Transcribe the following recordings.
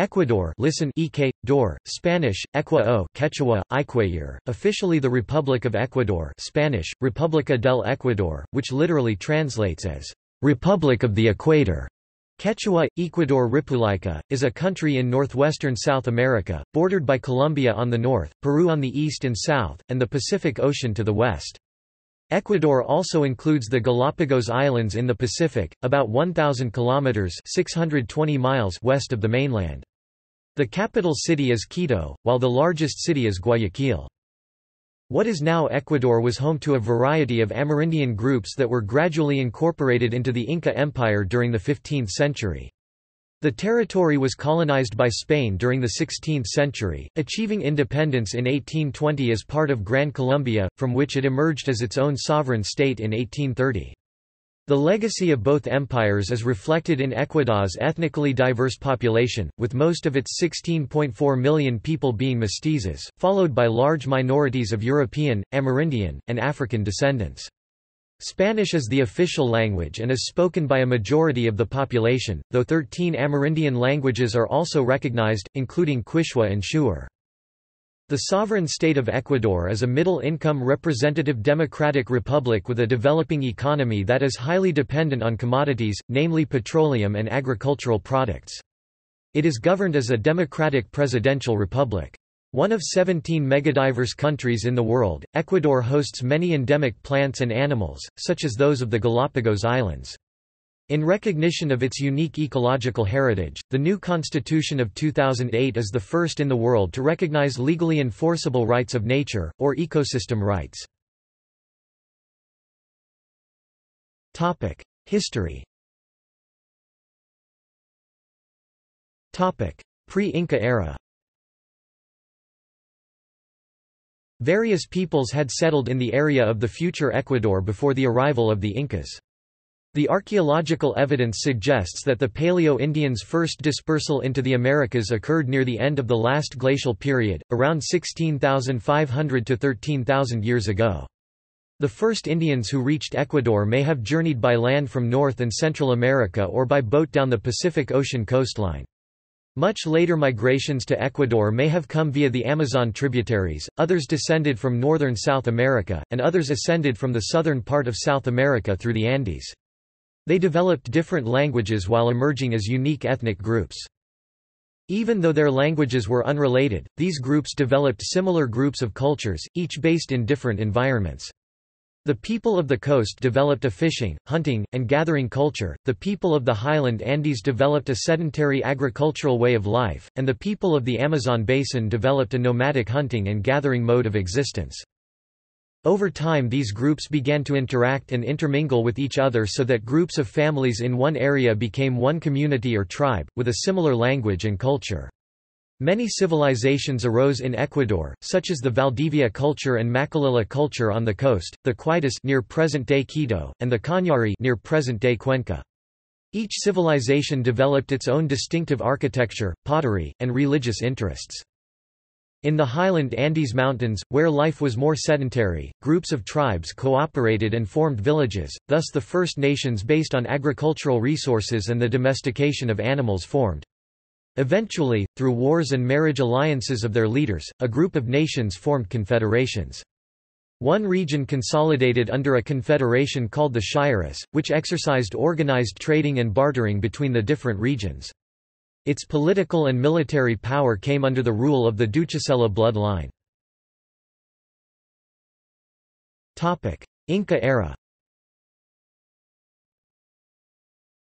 Ecuador listen EK, Dor, Spanish, Equa o Quechua, Ikwayur, officially the Republic of Ecuador Spanish, República del Ecuador, which literally translates as, "...republic of the equator". Quechua, Ecuador República, is a country in northwestern South America, bordered by Colombia on the north, Peru on the east and south, and the Pacific Ocean to the west. Ecuador also includes the Galapagos Islands in the Pacific, about 1,000 kilometers (620 miles) west of the mainland. The capital city is Quito, while the largest city is Guayaquil. What is now Ecuador was home to a variety of Amerindian groups that were gradually incorporated into the Inca Empire during the 15th century. The territory was colonized by Spain during the 16th century, achieving independence in 1820 as part of Gran Colombia, from which it emerged as its own sovereign state in 1830. The legacy of both empires is reflected in Ecuador's ethnically diverse population, with most of its 16.4 million people being mestizos, followed by large minorities of European, Amerindian, and African descendants. Spanish is the official language and is spoken by a majority of the population, though 13 Amerindian languages are also recognized, including Quechua and Shuar. The sovereign state of Ecuador is a middle-income representative democratic republic with a developing economy that is highly dependent on commodities, namely petroleum and agricultural products. It is governed as a democratic presidential republic. One of 17 megadiverse countries in the world, Ecuador hosts many endemic plants and animals, such as those of the Galapagos Islands. In recognition of its unique ecological heritage, the new Constitution of 2008 is the first in the world to recognize legally enforceable rights of nature, or ecosystem rights. History Pre-Inca era Various peoples had settled in the area of the future Ecuador before the arrival of the Incas. The archaeological evidence suggests that the Paleo-Indians' first dispersal into the Americas occurred near the end of the last glacial period, around 16,500 to 13,000 years ago. The first Indians who reached Ecuador may have journeyed by land from North and Central America or by boat down the Pacific Ocean coastline. Much later migrations to Ecuador may have come via the Amazon tributaries, others descended from northern South America, and others ascended from the southern part of South America through the Andes. They developed different languages while emerging as unique ethnic groups. Even though their languages were unrelated, these groups developed similar groups of cultures, each based in different environments. The people of the coast developed a fishing, hunting, and gathering culture, the people of the highland Andes developed a sedentary agricultural way of life, and the people of the Amazon basin developed a nomadic hunting and gathering mode of existence. Over time these groups began to interact and intermingle with each other so that groups of families in one area became one community or tribe, with a similar language and culture. Many civilizations arose in Ecuador, such as the Valdivia culture and Machalilla culture on the coast, the Quitus near present-day Quito, and the Cañari near present-day Cuenca. Each civilization developed its own distinctive architecture, pottery, and religious interests. In the highland Andes Mountains, where life was more sedentary, groups of tribes cooperated and formed villages, thus the First Nations based on agricultural resources and the domestication of animals formed. Eventually, through wars and marriage alliances of their leaders, a group of nations formed confederations. One region consolidated under a confederation called the Shyris, which exercised organized trading and bartering between the different regions. Its political and military power came under the rule of the Duchicela bloodline. Inca era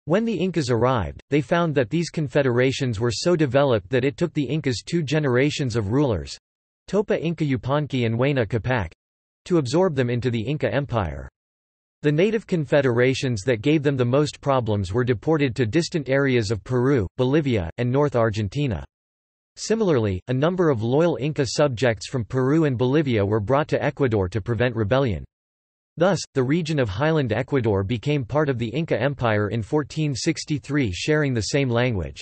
When the Incas arrived, they found that these confederations were so developed that it took the Incas two generations of rulers—Topa Inca Yupanqui and Huayna Capac—to absorb them into the Inca Empire. The native confederations that gave them the most problems were deported to distant areas of Peru, Bolivia, and North Argentina. Similarly, a number of loyal Inca subjects from Peru and Bolivia were brought to Ecuador to prevent rebellion. Thus, the region of highland Ecuador became part of the Inca Empire in 1463 sharing the same language.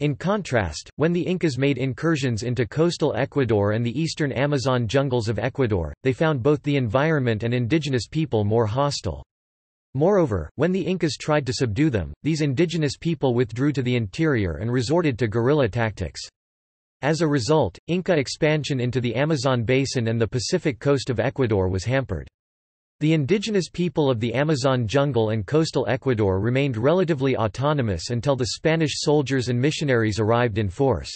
In contrast, when the Incas made incursions into coastal Ecuador and the eastern Amazon jungles of Ecuador, they found both the environment and indigenous people more hostile. Moreover, when the Incas tried to subdue them, these indigenous people withdrew to the interior and resorted to guerrilla tactics. As a result, Inca expansion into the Amazon basin and the Pacific coast of Ecuador was hampered. The indigenous people of the Amazon jungle and coastal Ecuador remained relatively autonomous until the Spanish soldiers and missionaries arrived in force.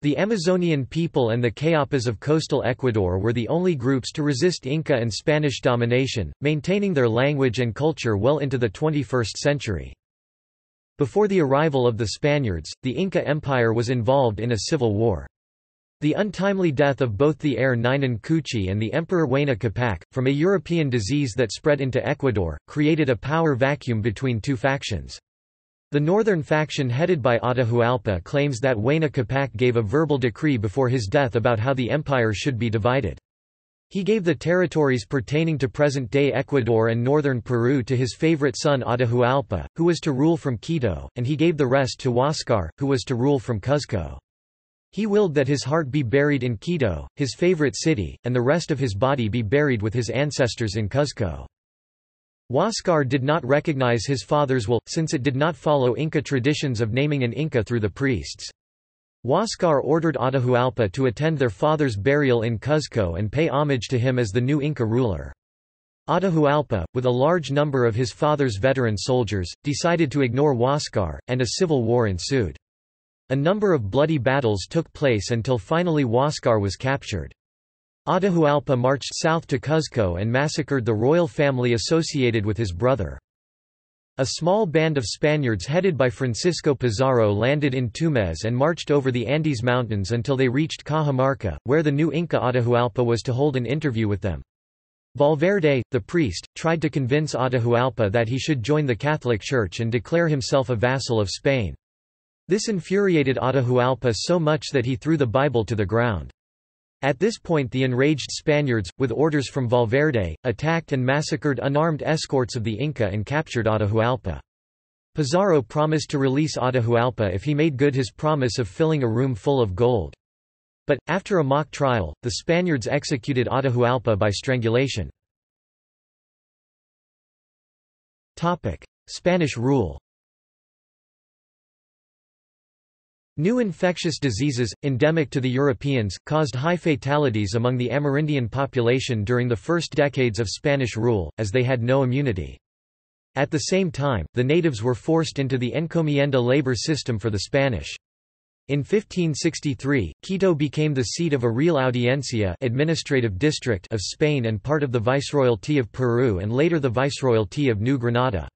The Amazonian people and the Cayapas of coastal Ecuador were the only groups to resist Inca and Spanish domination, maintaining their language and culture well into the 21st century. Before the arrival of the Spaniards, the Inca Empire was involved in a civil war. The untimely death of both the heir Ninan Kuchi and the Emperor Huayna Capac, from a European disease that spread into Ecuador, created a power vacuum between two factions. The northern faction headed by Atahualpa claims that Huayna Capac gave a verbal decree before his death about how the empire should be divided. He gave the territories pertaining to present-day Ecuador and northern Peru to his favorite son Atahualpa, who was to rule from Quito, and he gave the rest to Huáscar, who was to rule from Cuzco. He willed that his heart be buried in Quito, his favorite city, and the rest of his body be buried with his ancestors in Cuzco. Huáscar did not recognize his father's will, since it did not follow Inca traditions of naming an Inca through the priests. Huáscar ordered Atahualpa to attend their father's burial in Cuzco and pay homage to him as the new Inca ruler. Atahualpa, with a large number of his father's veteran soldiers, decided to ignore Huáscar, and a civil war ensued. A number of bloody battles took place until finally Huáscar was captured. Atahualpa marched south to Cuzco and massacred the royal family associated with his brother. A small band of Spaniards headed by Francisco Pizarro landed in Tumbes and marched over the Andes Mountains until they reached Cajamarca, where the new Inca Atahualpa was to hold an interview with them. Valverde, the priest, tried to convince Atahualpa that he should join the Catholic Church and declare himself a vassal of Spain. This infuriated Atahualpa so much that he threw the Bible to the ground. At this point the enraged Spaniards, with orders from Valverde, attacked and massacred unarmed escorts of the Inca and captured Atahualpa. Pizarro promised to release Atahualpa if he made good his promise of filling a room full of gold. But, after a mock trial, the Spaniards executed Atahualpa by strangulation. Spanish rule New infectious diseases, endemic to the Europeans, caused high fatalities among the Amerindian population during the first decades of Spanish rule, as they had no immunity. At the same time, the natives were forced into the encomienda labor system for the Spanish. In 1563, Quito became the seat of a Real Audiencia administrative district of Spain and part of the Viceroyalty of Peru and later the Viceroyalty of New Granada.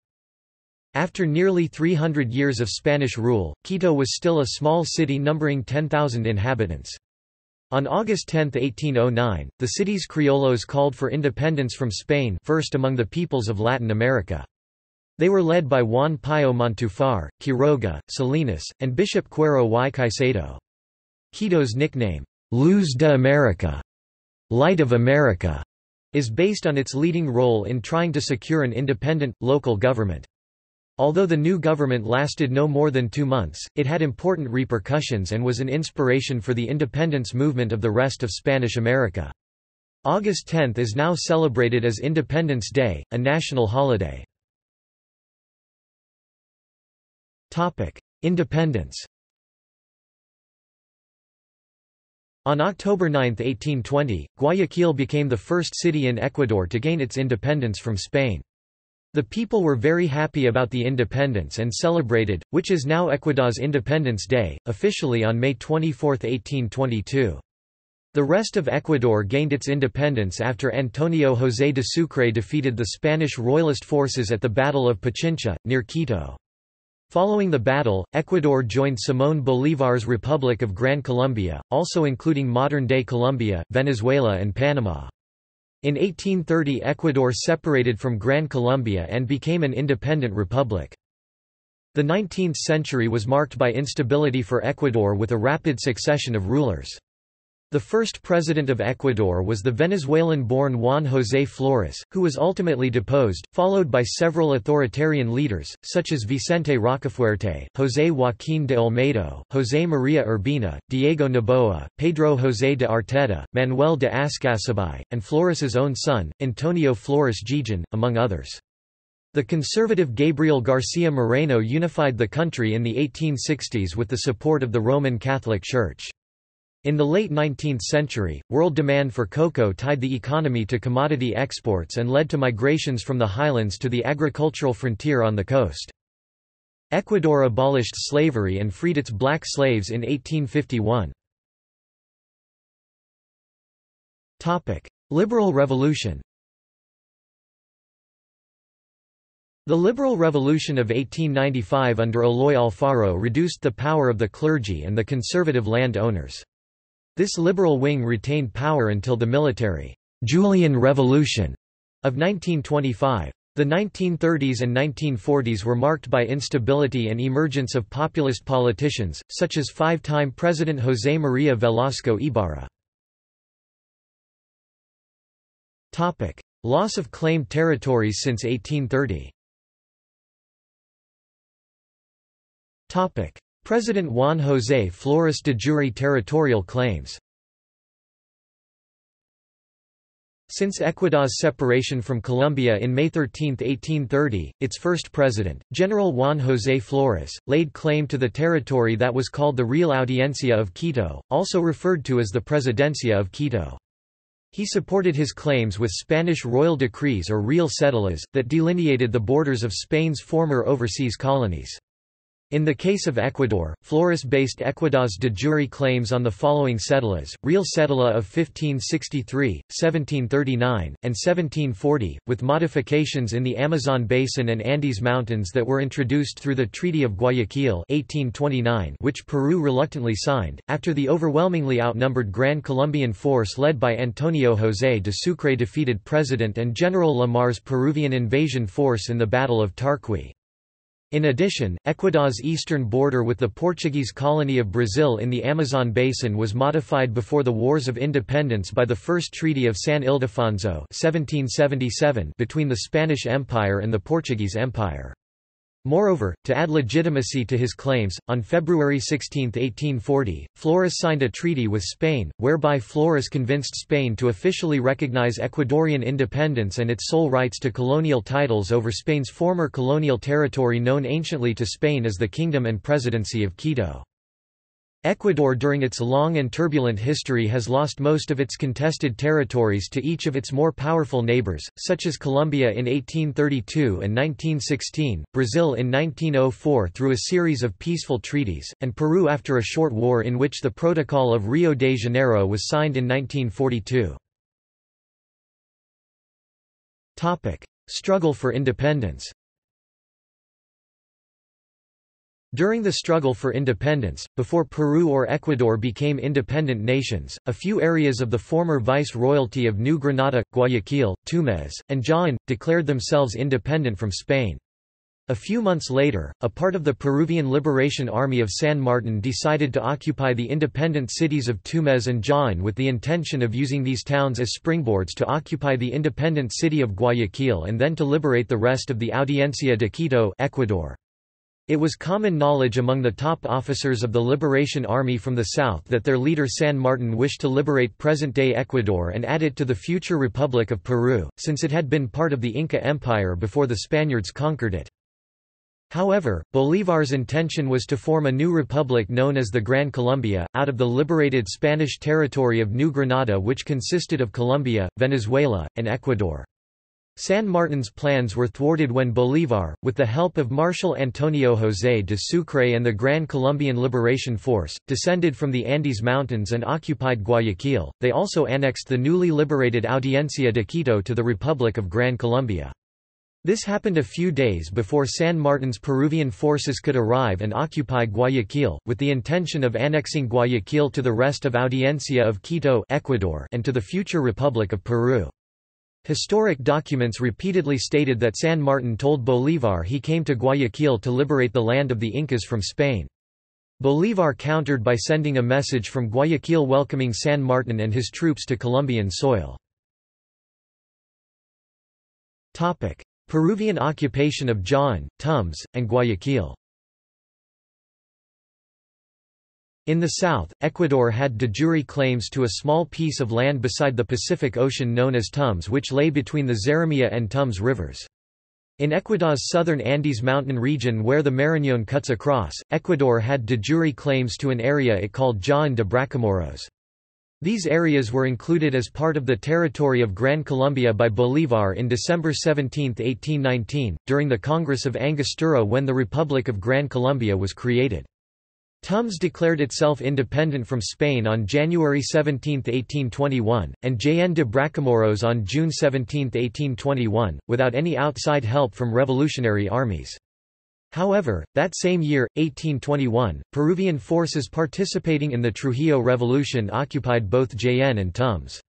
After nearly 300 years of Spanish rule, Quito was still a small city numbering 10,000 inhabitants. On August 10, 1809, the city's criollos called for independence from Spain first among the peoples of Latin America. They were led by Juan Pío Montúfar, Quiroga, Salinas, and Bishop Cuero y Caicedo. Quito's nickname, Luz de America, Light of America, is based on its leading role in trying to secure an independent, local government. Although the new government lasted no more than two months, it had important repercussions and was an inspiration for the independence movement of the rest of Spanish America. August 10 is now celebrated as Independence Day, a national holiday. Independence On October 9, 1820, Guayaquil became the first city in Ecuador to gain its independence from Spain. The people were very happy about the independence and celebrated, which is now Ecuador's Independence Day, officially on May 24, 1822. The rest of Ecuador gained its independence after Antonio José de Sucre defeated the Spanish royalist forces at the Battle of Pichincha, near Quito. Following the battle, Ecuador joined Simón Bolívar's Republic of Gran Colombia, also including modern-day Colombia, Venezuela and Panama. In 1830 Ecuador separated from Gran Colombia and became an independent republic. The 19th century was marked by instability for Ecuador with a rapid succession of rulers. The first president of Ecuador was the Venezuelan-born Juan José Flores, who was ultimately deposed, followed by several authoritarian leaders, such as Vicente Rocafuerte, José Joaquín de Olmedo, José María Urbina, Diego Noboa, Pedro José de Arteta, Manuel de Ascásubi, and Flores's own son, Antonio Flores Jijón, among others. The conservative Gabriel García Moreno unified the country in the 1860s with the support of the Roman Catholic Church. In the late 19th century, world demand for cocoa tied the economy to commodity exports and led to migrations from the highlands to the agricultural frontier on the coast. Ecuador abolished slavery and freed its black slaves in 1851. Liberal Revolution The Liberal Revolution of 1895 under Eloy Alfaro reduced the power of the clergy and the conservative land owners. This liberal wing retained power until the military Julian Revolution of 1925. The 1930s and 1940s were marked by instability and emergence of populist politicians, such as five-time President José María Velasco Ibarra. Loss of claimed territories since 1830 President Juan José Flores de jure territorial claims Since Ecuador's separation from Colombia in May 13, 1830, its first president, General Juan José Flores, laid claim to the territory that was called the Real Audiencia of Quito, also referred to as the Presidencia of Quito. He supported his claims with Spanish royal decrees or real cédulas, that delineated the borders of Spain's former overseas colonies. In the case of Ecuador, Flores based Ecuador's de jure claims on the following cédulas, Real Cédula of 1563, 1739, and 1740, with modifications in the Amazon Basin and Andes Mountains that were introduced through the Treaty of Guayaquil 1829 which Peru reluctantly signed, after the overwhelmingly outnumbered Gran Colombian force led by Antonio José de Sucre defeated President and General Lamar's Peruvian invasion force in the Battle of Tarqui. In addition, Ecuador's eastern border with the Portuguese colony of Brazil in the Amazon basin was modified before the Wars of Independence by the First Treaty of San Ildefonso 1777 between the Spanish Empire and the Portuguese Empire. Moreover, to add legitimacy to his claims, on February 16, 1840, Flores signed a treaty with Spain, whereby Flores convinced Spain to officially recognize Ecuadorian independence and its sole rights to colonial titles over Spain's former colonial territory known anciently to Spain as the Kingdom and Presidency of Quito. Ecuador during its long and turbulent history has lost most of its contested territories to each of its more powerful neighbors, such as Colombia in 1832 and 1916, Brazil in 1904 through a series of peaceful treaties, and Peru after a short war in which the Protocol of Rio de Janeiro was signed in 1942. Struggle for independence During the struggle for independence, before Peru or Ecuador became independent nations, a few areas of the former vice-royalty of New Granada, Guayaquil, Tumbes, and Jaén, declared themselves independent from Spain. A few months later, a part of the Peruvian Liberation Army of San Martin decided to occupy the independent cities of Tumbes and Jaén with the intention of using these towns as springboards to occupy the independent city of Guayaquil and then to liberate the rest of the Audiencia de Quito Ecuador. It was common knowledge among the top officers of the Liberation Army from the south that their leader San Martin wished to liberate present-day Ecuador and add it to the future Republic of Peru, since it had been part of the Inca Empire before the Spaniards conquered it. However, Bolívar's intention was to form a new republic known as the Gran Colombia, out of the liberated Spanish territory of New Granada which consisted of Colombia, Venezuela, and Ecuador. San Martin's plans were thwarted when Bolívar, with the help of Marshal Antonio José de Sucre and the Gran Colombian Liberation Force, descended from the Andes Mountains and occupied Guayaquil. They also annexed the newly liberated Audiencia de Quito to the Republic of Gran Colombia. This happened a few days before San Martin's Peruvian forces could arrive and occupy Guayaquil, with the intention of annexing Guayaquil to the rest of Audiencia of Quito Ecuador and to the future Republic of Peru. Historic documents repeatedly stated that San Martin told Bolívar he came to Guayaquil to liberate the land of the Incas from Spain. Bolívar countered by sending a message from Guayaquil welcoming San Martin and his troops to Colombian soil. Peruvian occupation of Jaén, Tumbes, and Guayaquil In the south, Ecuador had de jure claims to a small piece of land beside the Pacific Ocean known as Tumbes which lay between the Zarumilla and Tumbes rivers. In Ecuador's southern Andes mountain region where the Marañón cuts across, Ecuador had de jure claims to an area it called Jaén de Bracamoros. These areas were included as part of the territory of Gran Colombia by Bolívar in December 17, 1819, during the Congress of Angostura when the Republic of Gran Colombia was created. Tumbes declared itself independent from Spain on January 17, 1821, and Jaén de Bracamoros on June 17, 1821, without any outside help from revolutionary armies. However, that same year, 1821, Peruvian forces participating in the Trujillo Revolution occupied both Jaén and Tumbes.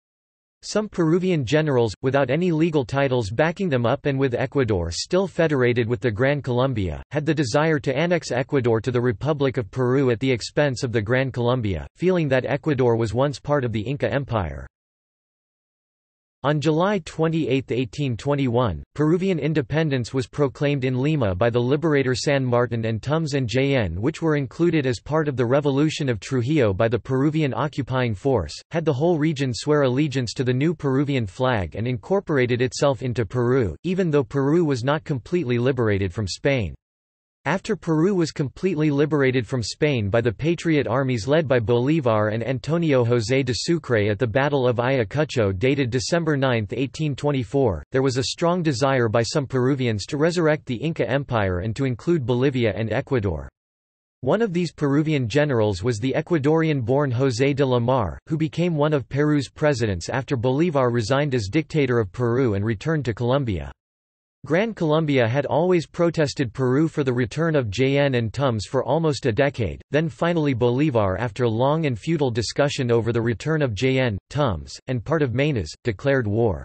Some Peruvian generals, without any legal titles backing them up and with Ecuador still federated with the Gran Colombia, had the desire to annex Ecuador to the Republic of Peru at the expense of the Gran Colombia, feeling that Ecuador was once part of the Inca Empire. On July 28, 1821, Peruvian independence was proclaimed in Lima by the liberator San Martin and Tumbes and Jaén which were included as part of the Revolution of Trujillo by the Peruvian occupying force, had the whole region swear allegiance to the new Peruvian flag and incorporated itself into Peru, even though Peru was not completely liberated from Spain. After Peru was completely liberated from Spain by the Patriot armies led by Bolívar and Antonio José de Sucre at the Battle of Ayacucho dated December 9, 1824, there was a strong desire by some Peruvians to resurrect the Inca Empire and to include Bolivia and Ecuador. One of these Peruvian generals was the Ecuadorian-born José de la Mar, who became one of Peru's presidents after Bolívar resigned as dictator of Peru and returned to Colombia. Gran Colombia had always protested Peru for the return of Jaén and Tumbes for almost a decade, then finally Bolívar after long and futile discussion over the return of Jaén, Tumbes, and part of Maynas, declared war.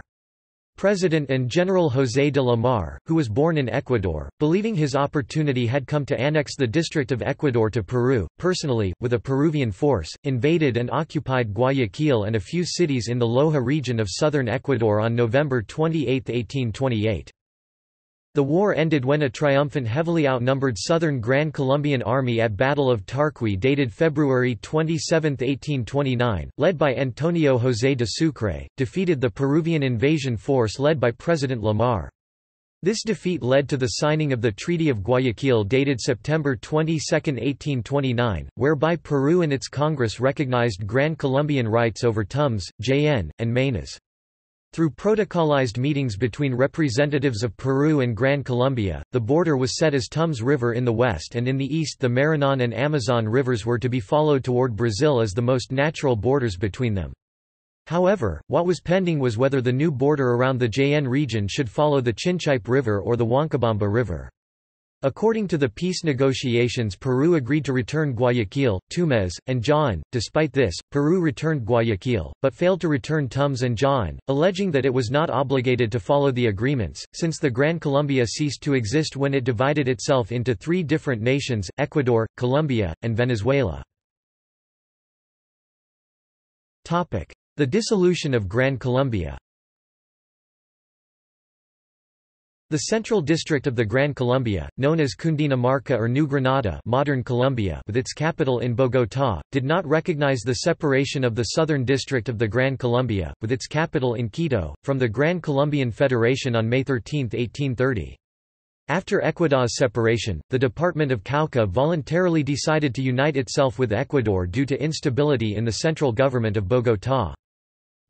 President and General José de la Mar, who was born in Ecuador, believing his opportunity had come to annex the district of Ecuador to Peru, personally, with a Peruvian force, invaded and occupied Guayaquil and a few cities in the Loja region of southern Ecuador on November 28, 1828. The war ended when a triumphant heavily outnumbered southern Gran Colombian army at Battle of Tarqui dated February 27, 1829, led by Antonio José de Sucre, defeated the Peruvian invasion force led by President Lamar. This defeat led to the signing of the Treaty of Guayaquil dated September 22, 1829, whereby Peru and its Congress recognized Gran Colombian rights over Tumbes, Jaén, and Maynas. Through protocolized meetings between representatives of Peru and Gran Colombia, the border was set as Tumbes River in the west and in the east the Marañón and Amazon rivers were to be followed toward Brazil as the most natural borders between them. However, what was pending was whether the new border around the Jaén region should follow the Chinchipe River or the Huancabamba River. According to the peace negotiations Peru agreed to return Guayaquil, Tumbes, and Jaén. Despite this, Peru returned Guayaquil, but failed to return Tumbes and Jaén, alleging that it was not obligated to follow the agreements, since the Gran Colombia ceased to exist when it divided itself into three different nations, Ecuador, Colombia, and Venezuela. The dissolution of Gran Colombia The Central District of the Gran Colombia, known as Cundinamarca or New Granada modern Colombia with its capital in Bogotá, did not recognize the separation of the Southern District of the Gran Colombia, with its capital in Quito, from the Gran Colombian Federation on May 13, 1830. After Ecuador's separation, the Department of Cauca voluntarily decided to unite itself with Ecuador due to instability in the central government of Bogotá.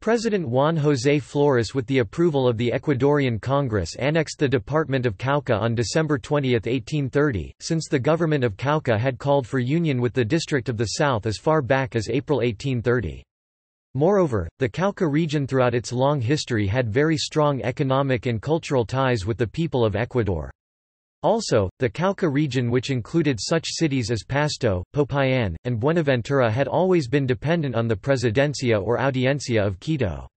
President Juan José Flores with the approval of the Ecuadorian Congress annexed the Department of Cauca on December 20, 1830, since the government of Cauca had called for union with the District of the South as far back as April 1830. Moreover, the Cauca region throughout its long history had very strong economic and cultural ties with the people of Ecuador. Also, the Cauca region which included such cities as Pasto, Popayan, and Buenaventura had always been dependent on the Presidencia or Audiencia of Quito.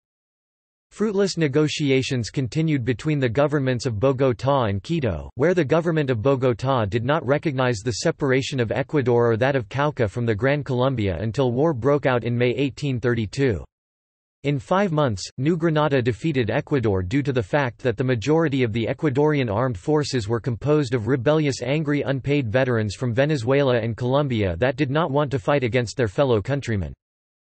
Fruitless negotiations continued between the governments of Bogotá and Quito, where the government of Bogotá did not recognize the separation of Ecuador or that of Cauca from the Gran Colombia until war broke out in May 1832. In five months, New Granada defeated Ecuador due to the fact that the majority of the Ecuadorian armed forces were composed of rebellious angry unpaid veterans from Venezuela and Colombia that did not want to fight against their fellow countrymen.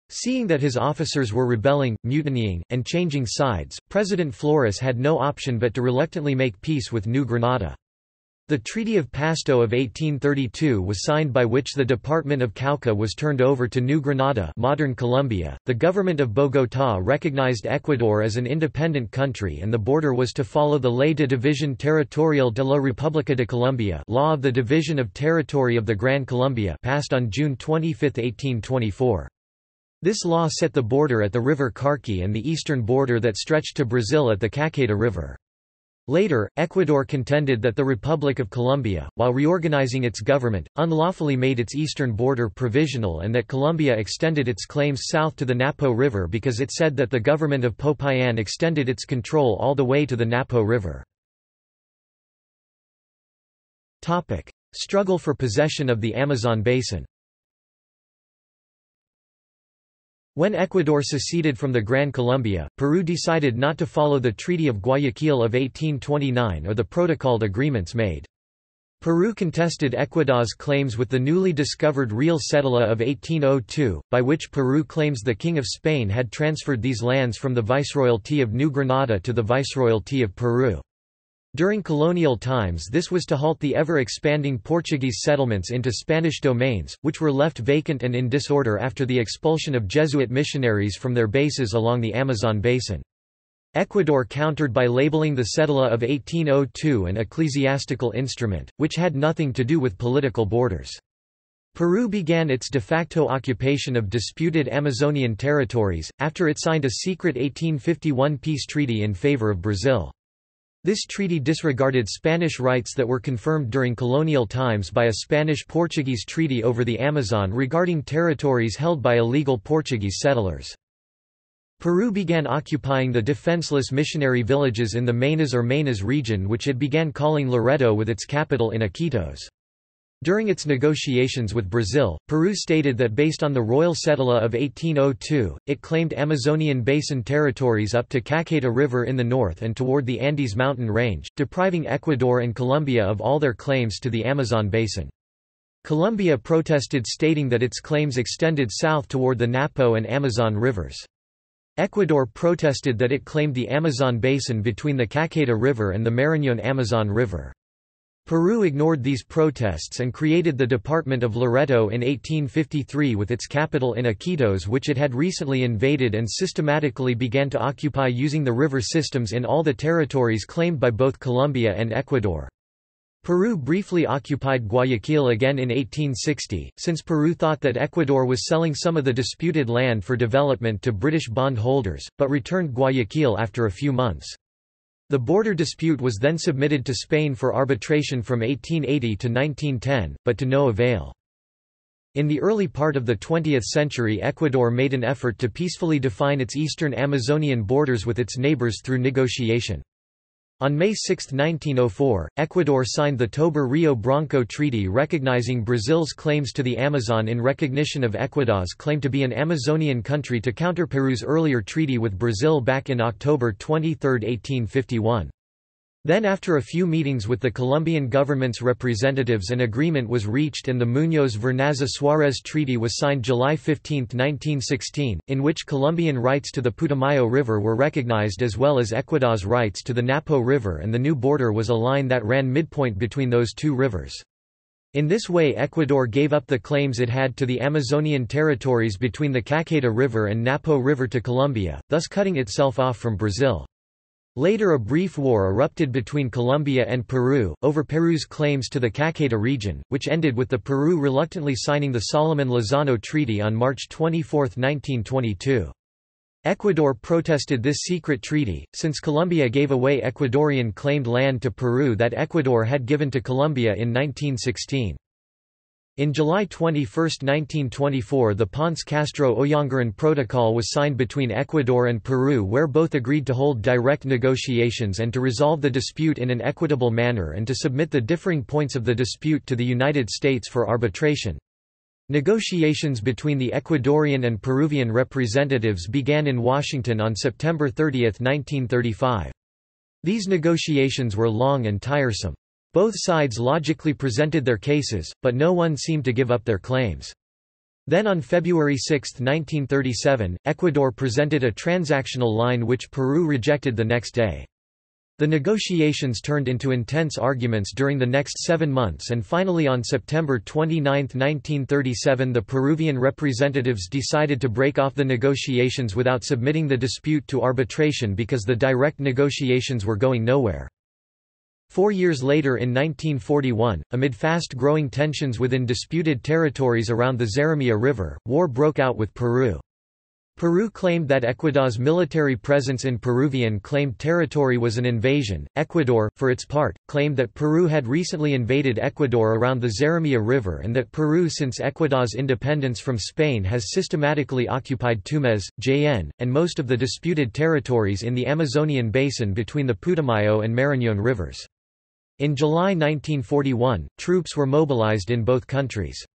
Seeing that his officers were rebelling, mutinying, and changing sides, President Flores had no option but to reluctantly make peace with New Granada. The Treaty of Pasto of 1832 was signed by which the Department of Cauca was turned over to New Granada modern Colombia. The government of Bogotá recognized Ecuador as an independent country and the border was to follow the Ley de División Territorial de la República de Colombia law of the Division of Territory of the Gran Colombia passed on June 25, 1824. This law set the border at the river Carchi and the eastern border that stretched to Brazil at the Caqueta River. Later, Ecuador contended that the Republic of Colombia, while reorganizing its government, unlawfully made its eastern border provisional and that Colombia extended its claims south to the Napo River because it said that the government of Popayan extended its control all the way to the Napo River. Struggle for possession of the Amazon basin When Ecuador seceded from the Gran Colombia, Peru decided not to follow the Treaty of Guayaquil of 1829 or the protocolled agreements made. Peru contested Ecuador's claims with the newly discovered Real Cedula of 1802, by which Peru claims the King of Spain had transferred these lands from the Viceroyalty of New Granada to the Viceroyalty of Peru. During colonial times this was to halt the ever-expanding Portuguese settlements into Spanish domains, which were left vacant and in disorder after the expulsion of Jesuit missionaries from their bases along the Amazon basin. Ecuador countered by labeling the Cedula of 1802 an ecclesiastical instrument, which had nothing to do with political borders. Peru began its de facto occupation of disputed Amazonian territories, after it signed a secret 1851 peace treaty in favor of Brazil. This treaty disregarded Spanish rights that were confirmed during colonial times by a Spanish-Portuguese treaty over the Amazon regarding territories held by illegal Portuguese settlers. Peru began occupying the defenseless missionary villages in the Maynas or Maynas region which it began calling Loreto with its capital in Iquitos. During its negotiations with Brazil, Peru stated that based on the Royal Cedula of 1802, it claimed Amazonian basin territories up to Caqueta River in the north and toward the Andes mountain range, depriving Ecuador and Colombia of all their claims to the Amazon basin. Colombia protested stating that its claims extended south toward the Napo and Amazon rivers. Ecuador protested that it claimed the Amazon basin between the Caqueta River and the Marañón-Amazon River. Peru ignored these protests and created the Department of Loreto in 1853 with its capital in Iquitos which it had recently invaded and systematically began to occupy using the river systems in all the territories claimed by both Colombia and Ecuador. Peru briefly occupied Guayaquil again in 1860, since Peru thought that Ecuador was selling some of the disputed land for development to British bond holders, but returned Guayaquil after a few months. The border dispute was then submitted to Spain for arbitration from 1880 to 1910, but to no avail. In the early part of the 20th century Ecuador made an effort to peacefully define its eastern Amazonian borders with its neighbors through negotiation. On May 6, 1904, Ecuador signed the Tobar-Rio Branco Treaty recognizing Brazil's claims to the Amazon in recognition of Ecuador's claim to be an Amazonian country to counter Peru's earlier treaty with Brazil back in October 23, 1851. Then after a few meetings with the Colombian government's representatives an agreement was reached and the Muñoz-Vernaza-Suárez Treaty was signed July 15, 1916, in which Colombian rights to the Putumayo River were recognized as well as Ecuador's rights to the Napo River and the new border was a line that ran midpoint between those two rivers. In this way Ecuador gave up the claims it had to the Amazonian territories between the Caqueta River and Napo River to Colombia, thus cutting itself off from Brazil. Later a brief war erupted between Colombia and Peru, over Peru's claims to the Caqueta region, which ended with the Peru reluctantly signing the Salomón-Lozano Treaty on March 24, 1922. Ecuador protested this secret treaty, since Colombia gave away Ecuadorian claimed land to Peru that Ecuador had given to Colombia in 1916. In July 21, 1924 the Ponce Castro-Oyanguren Protocol was signed between Ecuador and Peru where both agreed to hold direct negotiations and to resolve the dispute in an equitable manner and to submit the differing points of the dispute to the United States for arbitration. Negotiations between the Ecuadorian and Peruvian representatives began in Washington on September 30, 1935. These negotiations were long and tiresome. Both sides logically presented their cases, but no one seemed to give up their claims. Then on February 6, 1937, Ecuador presented a transactional line which Peru rejected the next day. The negotiations turned into intense arguments during the next seven months and finally on September 29, 1937 the Peruvian representatives decided to break off the negotiations without submitting the dispute to arbitration because the direct negotiations were going nowhere. Four years later in 1941, amid fast-growing tensions within disputed territories around the Zarumilla River, war broke out with Peru. Peru claimed that Ecuador's military presence in Peruvian claimed territory was an invasion. Ecuador, for its part, claimed that Peru had recently invaded Ecuador around the Zarumilla River and that Peru since Ecuador's independence from Spain has systematically occupied Tumbes, Jaen, and most of the disputed territories in the Amazonian basin between the Putumayo and Marañón rivers. In July 1941, troops were mobilized in both countries.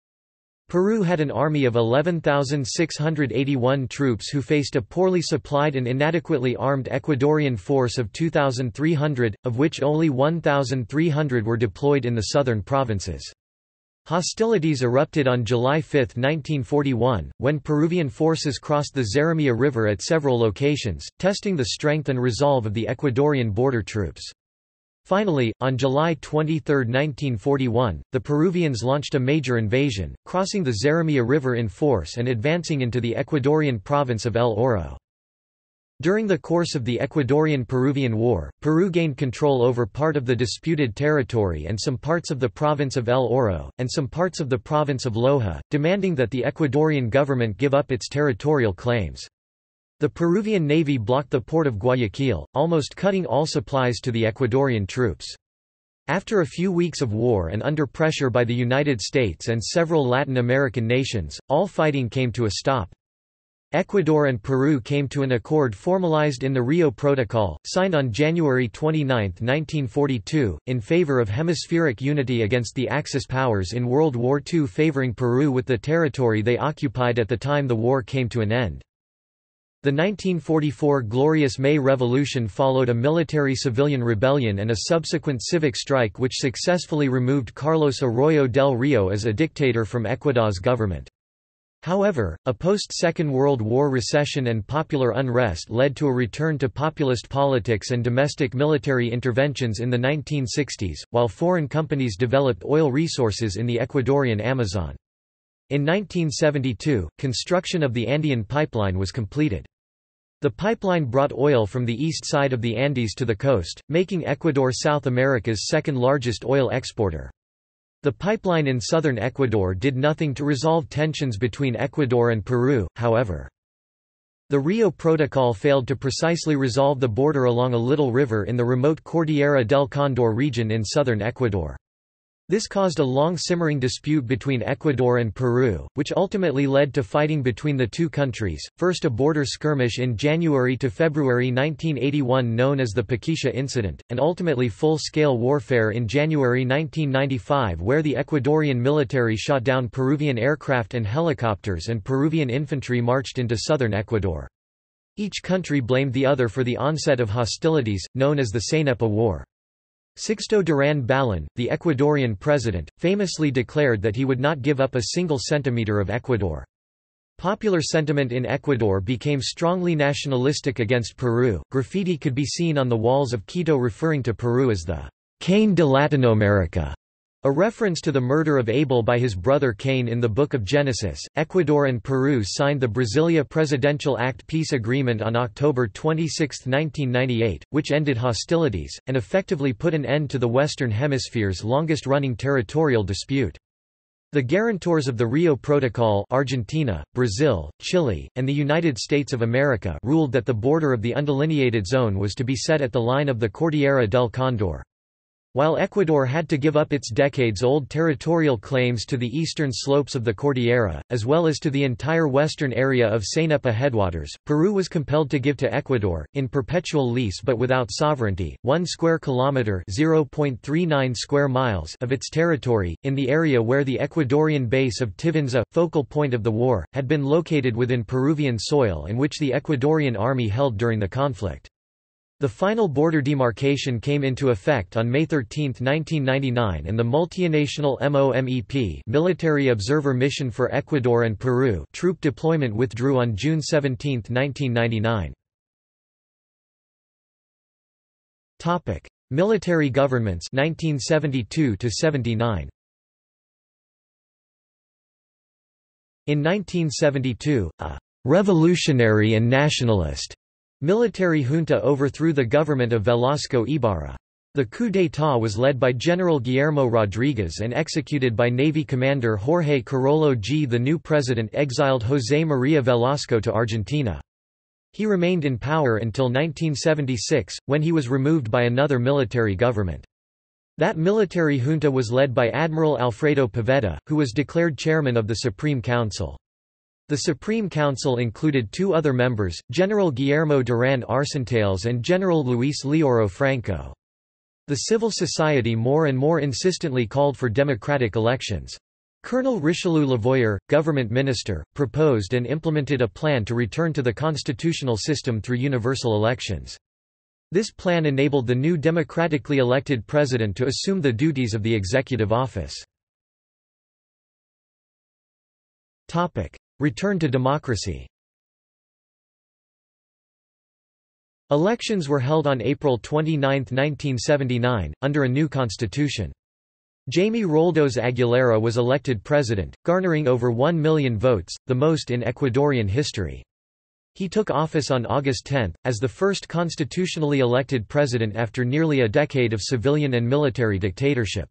Peru had an army of 11,681 troops who faced a poorly supplied and inadequately armed Ecuadorian force of 2,300, of which only 1,300 were deployed in the southern provinces. Hostilities erupted on July 5, 1941, when Peruvian forces crossed the Zarumilla River at several locations, testing the strength and resolve of the Ecuadorian border troops. Finally, on July 23, 1941, the Peruvians launched a major invasion, crossing the Zarumilla River in force and advancing into the Ecuadorian province of El Oro. During the course of the Ecuadorian-Peruvian War, Peru gained control over part of the disputed territory and some parts of the province of El Oro, and some parts of the province of Loja, demanding that the Ecuadorian government give up its territorial claims. The Peruvian Navy blocked the port of Guayaquil, almost cutting all supplies to the Ecuadorian troops. After a few weeks of war and under pressure by the United States and several Latin American nations, all fighting came to a stop. Ecuador and Peru came to an accord formalized in the Rio Protocol, signed on January 29, 1942, in favor of hemispheric unity against the Axis powers in World War II favoring Peru with the territory they occupied at the time the war came to an end. The 1944 Glorious May Revolution followed a military-civilian rebellion and a subsequent civic strike which successfully removed Carlos Arroyo del Rio as a dictator from Ecuador's government. However, a post-Second World War recession and popular unrest led to a return to populist politics and domestic military interventions in the 1960s, while foreign companies developed oil resources in the Ecuadorian Amazon. In 1972, construction of the Andean pipeline was completed. The pipeline brought oil from the east side of the Andes to the coast, making Ecuador South America's second largest oil exporter. The pipeline in southern Ecuador did nothing to resolve tensions between Ecuador and Peru, however. The Rio Protocol failed to precisely resolve the border along a little river in the remote Cordillera del Condor region in southern Ecuador. This caused a long simmering dispute between Ecuador and Peru, which ultimately led to fighting between the two countries, first a border skirmish in January to February 1981 known as the Paquisha Incident, and ultimately full-scale warfare in January 1995 where the Ecuadorian military shot down Peruvian aircraft and helicopters and Peruvian infantry marched into southern Ecuador. Each country blamed the other for the onset of hostilities, known as the Cenepa War. Sixto Durán Ballén, the Ecuadorian president, famously declared that he would not give up a single centimeter of Ecuador. Popular sentiment in Ecuador became strongly nationalistic against Peru. Graffiti could be seen on the walls of Quito referring to Peru as the Cain de Latinoamerica. A reference to the murder of Abel by his brother Cain in the Book of Genesis, Ecuador and Peru signed the Brasilia Presidential Act peace agreement on October 26, 1998, which ended hostilities, and effectively put an end to the Western Hemisphere's longest-running territorial dispute. The guarantors of the Rio Protocol Argentina, Brazil, Chile, and the United States of America ruled that the border of the undelineated zone was to be set at the line of the Cordillera del Condor. While Ecuador had to give up its decades-old territorial claims to the eastern slopes of the Cordillera, as well as to the entire western area of Cenepa headwaters, Peru was compelled to give to Ecuador, in perpetual lease but without sovereignty, 1 square kilometre (0.39 square miles) of its territory, in the area where the Ecuadorian base of Tiwinza, focal point of the war, had been located within Peruvian soil and which the Ecuadorian army held during the conflict. The final border demarcation came into effect on May 13, 1999 and the multinational MOMEP Military Observer Mission for Ecuador and Peru troop deployment withdrew on June 17, 1999. Topic: Military governments 1972 to 79. In 1972, a revolutionary and nationalist Military junta overthrew the government of Velasco Ibarra. The coup d'état was led by General Guillermo Rodriguez and executed by Navy commander Jorge Queirolo G. The new president exiled José María Velasco to Argentina. He remained in power until 1976, when he was removed by another military government. That military junta was led by Admiral Alfredo Poveda, who was declared chairman of the Supreme Council. The Supreme Council included two other members, General Guillermo Durán Arcentales and General Luis Leoro Franco. The civil society more and more insistently called for democratic elections. Colonel Richelieu Levoyer, government minister, proposed and implemented a plan to return to the constitutional system through universal elections. This plan enabled the new democratically elected president to assume the duties of the executive office. Return to democracy Elections were held on April 29, 1979, under a new constitution. Jaime Roldos Aguilera was elected president, garnering over 1 million votes, the most in Ecuadorian history. He took office on August 10, as the first constitutionally elected president after nearly a decade of civilian and military dictatorship.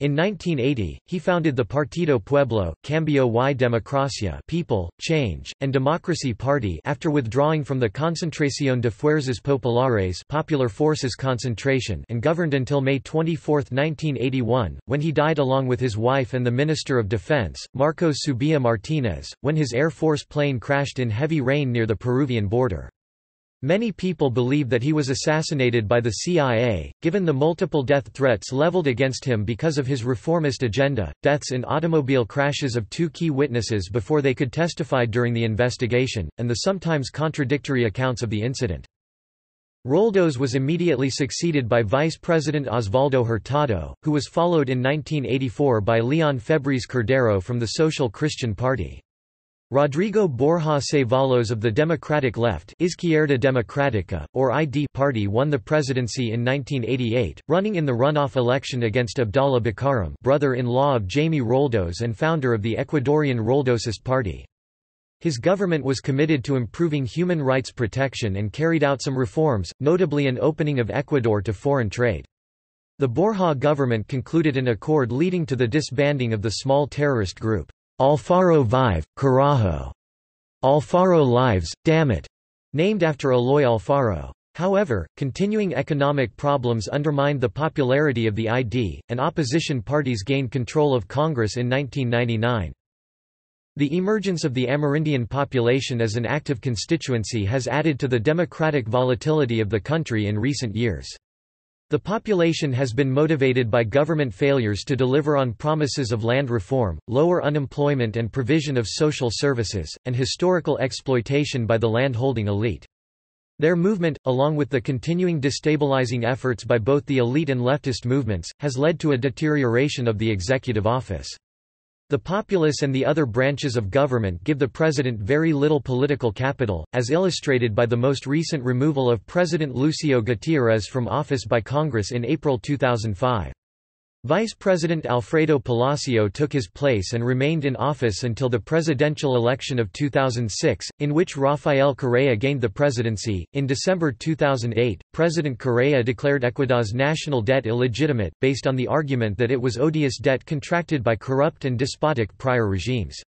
In 1980, he founded the Partido Pueblo, Cambio y Democracia People, Change, and Democracy Party after withdrawing from the Concentración de Fuerzas Populares Popular Forces Concentration and governed until May 24, 1981, when he died along with his wife and the Minister of Defense, Marcos Subia Martinez, when his Air Force plane crashed in heavy rain near the Peruvian border. Many people believe that he was assassinated by the CIA, given the multiple death threats leveled against him because of his reformist agenda, deaths in automobile crashes of two key witnesses before they could testify during the investigation, and the sometimes contradictory accounts of the incident. Roldos was immediately succeeded by Vice President Osvaldo Hurtado, who was followed in 1984 by Leon Febres Cordero from the Social Christian Party. Rodrigo Borja Ceballos of the Democratic Left Izquierda Democrática, or ID party won the presidency in 1988, running in the runoff election against Abdallah Bucaram brother-in-law of Jaime Roldos and founder of the Ecuadorian Roldosist Party. His government was committed to improving human rights protection and carried out some reforms, notably an opening of Ecuador to foreign trade. The Borja government concluded an accord leading to the disbanding of the small terrorist group. Alfaro Vive, Carajo. Alfaro Lives, damn it, named after Eloy Alfaro. However, continuing economic problems undermined the popularity of the ID, and opposition parties gained control of Congress in 1999. The emergence of the Amerindian population as an active constituency has added to the democratic volatility of the country in recent years. The population has been motivated by government failures to deliver on promises of land reform, lower unemployment and provision of social services, and historical exploitation by the landholding elite. Their movement, along with the continuing destabilizing efforts by both the elite and leftist movements, has led to a deterioration of the executive office. The populace and the other branches of government give the president very little political capital, as illustrated by the most recent removal of President Lucio Gutiérrez from office by Congress in April 2005. Vice President Alfredo Palacio took his place and remained in office until the presidential election of 2006, in which Rafael Correa gained the presidency. In December 2008, President Correa declared Ecuador's national debt illegitimate, based on the argument that it was odious debt contracted by corrupt and despotic prior regimes.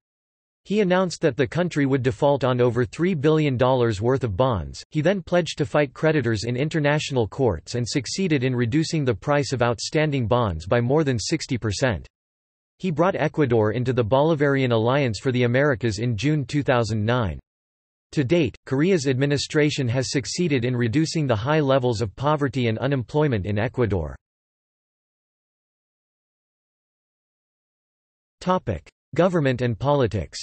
He announced that the country would default on over $3 billion worth of bonds. He then pledged to fight creditors in international courts and succeeded in reducing the price of outstanding bonds by more than 60%. He brought Ecuador into the Bolivarian Alliance for the Americas in June 2009. To date, Correa's administration has succeeded in reducing the high levels of poverty and unemployment in Ecuador. Government and politics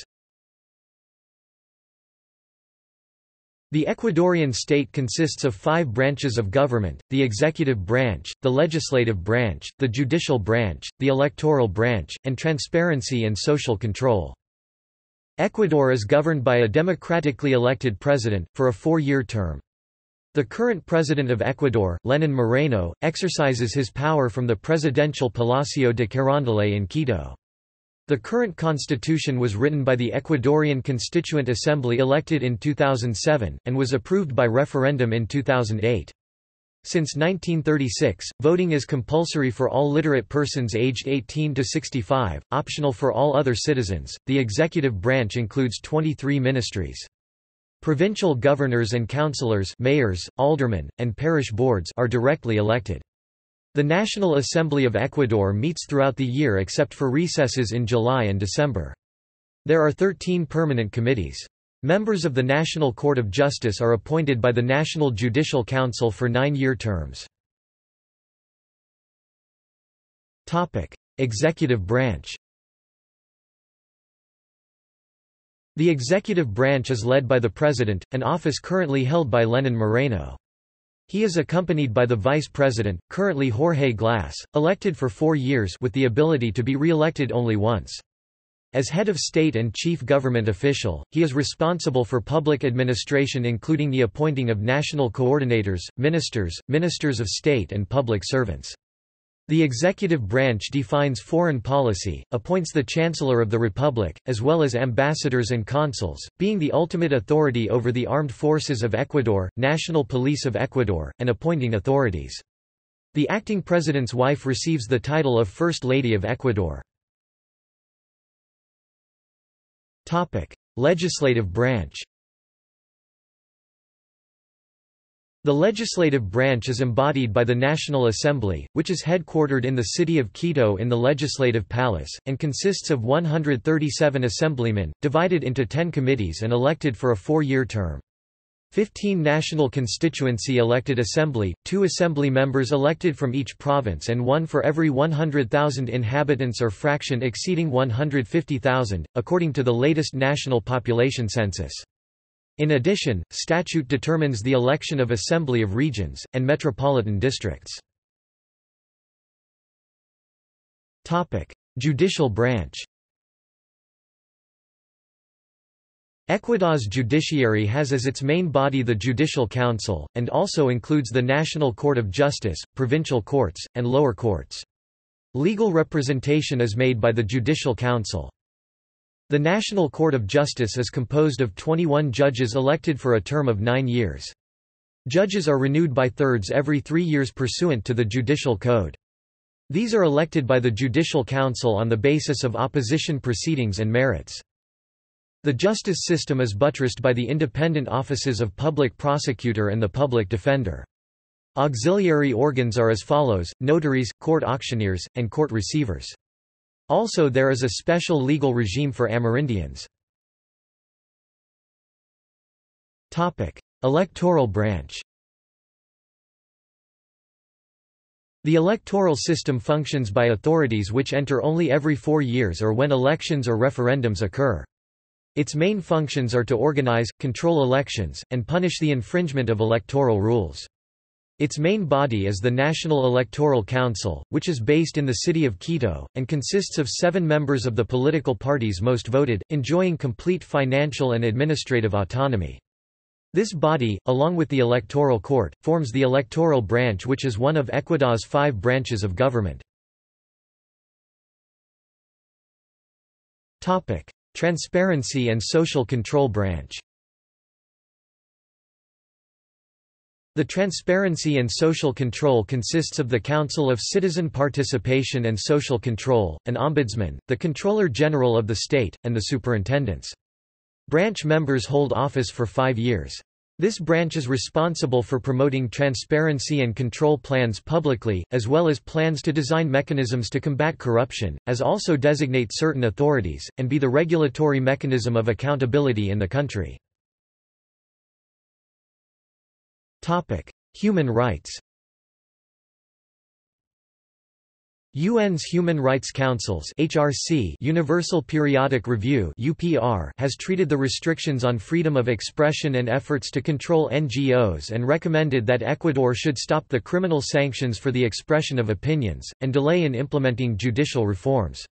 The Ecuadorian state consists of five branches of government, the executive branch, the legislative branch, the judicial branch, the electoral branch, and transparency and social control. Ecuador is governed by a democratically elected president, for a four-year term. The current president of Ecuador, Lenin Moreno, exercises his power from the presidential Palacio de Carondelet in Quito. The current constitution was written by the Ecuadorian Constituent Assembly elected in 2007, and was approved by referendum in 2008. Since 1936, voting is compulsory for all literate persons aged 18 to 65, optional for all other citizens. The executive branch includes 23 ministries. Provincial governors and councillors, mayors, aldermen, and parish boards are directly elected. The National Assembly of Ecuador meets throughout the year except for recesses in July and December. There are 13 permanent committees. Members of the National Court of Justice are appointed by the National Judicial Council for nine-year terms. Executive branch The executive branch is led by the President, an office currently held by Lenin Moreno. He is accompanied by the Vice President, currently Jorge Glass, elected for four years with the ability to be re-elected only once. As head of state and chief government official, he is responsible for public administration including the appointing of national coordinators, ministers, ministers of state and public servants. The executive branch defines foreign policy, appoints the Chancellor of the Republic, as well as ambassadors and consuls, being the ultimate authority over the armed forces of Ecuador, National Police of Ecuador, and appointing authorities. The acting president's wife receives the title of First Lady of Ecuador. Legislative branch The legislative branch is embodied by the National Assembly, which is headquartered in the city of Quito in the Legislative Palace, and consists of 137 assemblymen, divided into 10 committees and elected for a four-year term. 15 national constituency elected assembly, two assembly members elected from each province and one for every 100,000 inhabitants or fraction exceeding 150,000, according to the latest national population census. In addition, statute determines the election of Assembly of Regions, and metropolitan districts. Judicial branch Ecuador's judiciary has as its main body the Judicial Council, and also includes the National Court of Justice, provincial courts, and lower courts. Legal representation is made by the Judicial Council. The National Court of Justice is composed of 21 judges elected for a term of nine years. Judges are renewed by thirds every three years pursuant to the Judicial Code. These are elected by the Judicial Council on the basis of opposition proceedings and merits. The justice system is buttressed by the independent offices of public prosecutor and the public defender. Auxiliary organs are as follows, notaries, court auctioneers, and court receivers. Also there is a special legal regime for Amerindians. Electoral branch The electoral system functions by authorities which enter only every four years or when elections or referendums occur. Its main functions are to organize, control elections, and punish the infringement of electoral rules. Its main body is the National Electoral Council, which is based in the city of Quito, and consists of seven members of the political parties most voted, enjoying complete financial and administrative autonomy. This body, along with the Electoral Court, forms the electoral branch which is one of Ecuador's five branches of government. Transparency and Social Control Branch The Transparency and Social Control consists of the Council of Citizen Participation and Social Control, an ombudsman, the Controller General of the State, and the superintendents. Branch members hold office for five years. This branch is responsible for promoting transparency and control plans publicly, as well as plans to design mechanisms to combat corruption, as also designate certain authorities, and be the regulatory mechanism of accountability in the country. Human rights UN's Human Rights Council's HRC Universal Periodic Review UPR has treated the restrictions on freedom of expression and efforts to control NGOs and recommended that Ecuador should stop the criminal sanctions for the expression of opinions, and delay in implementing judicial reforms.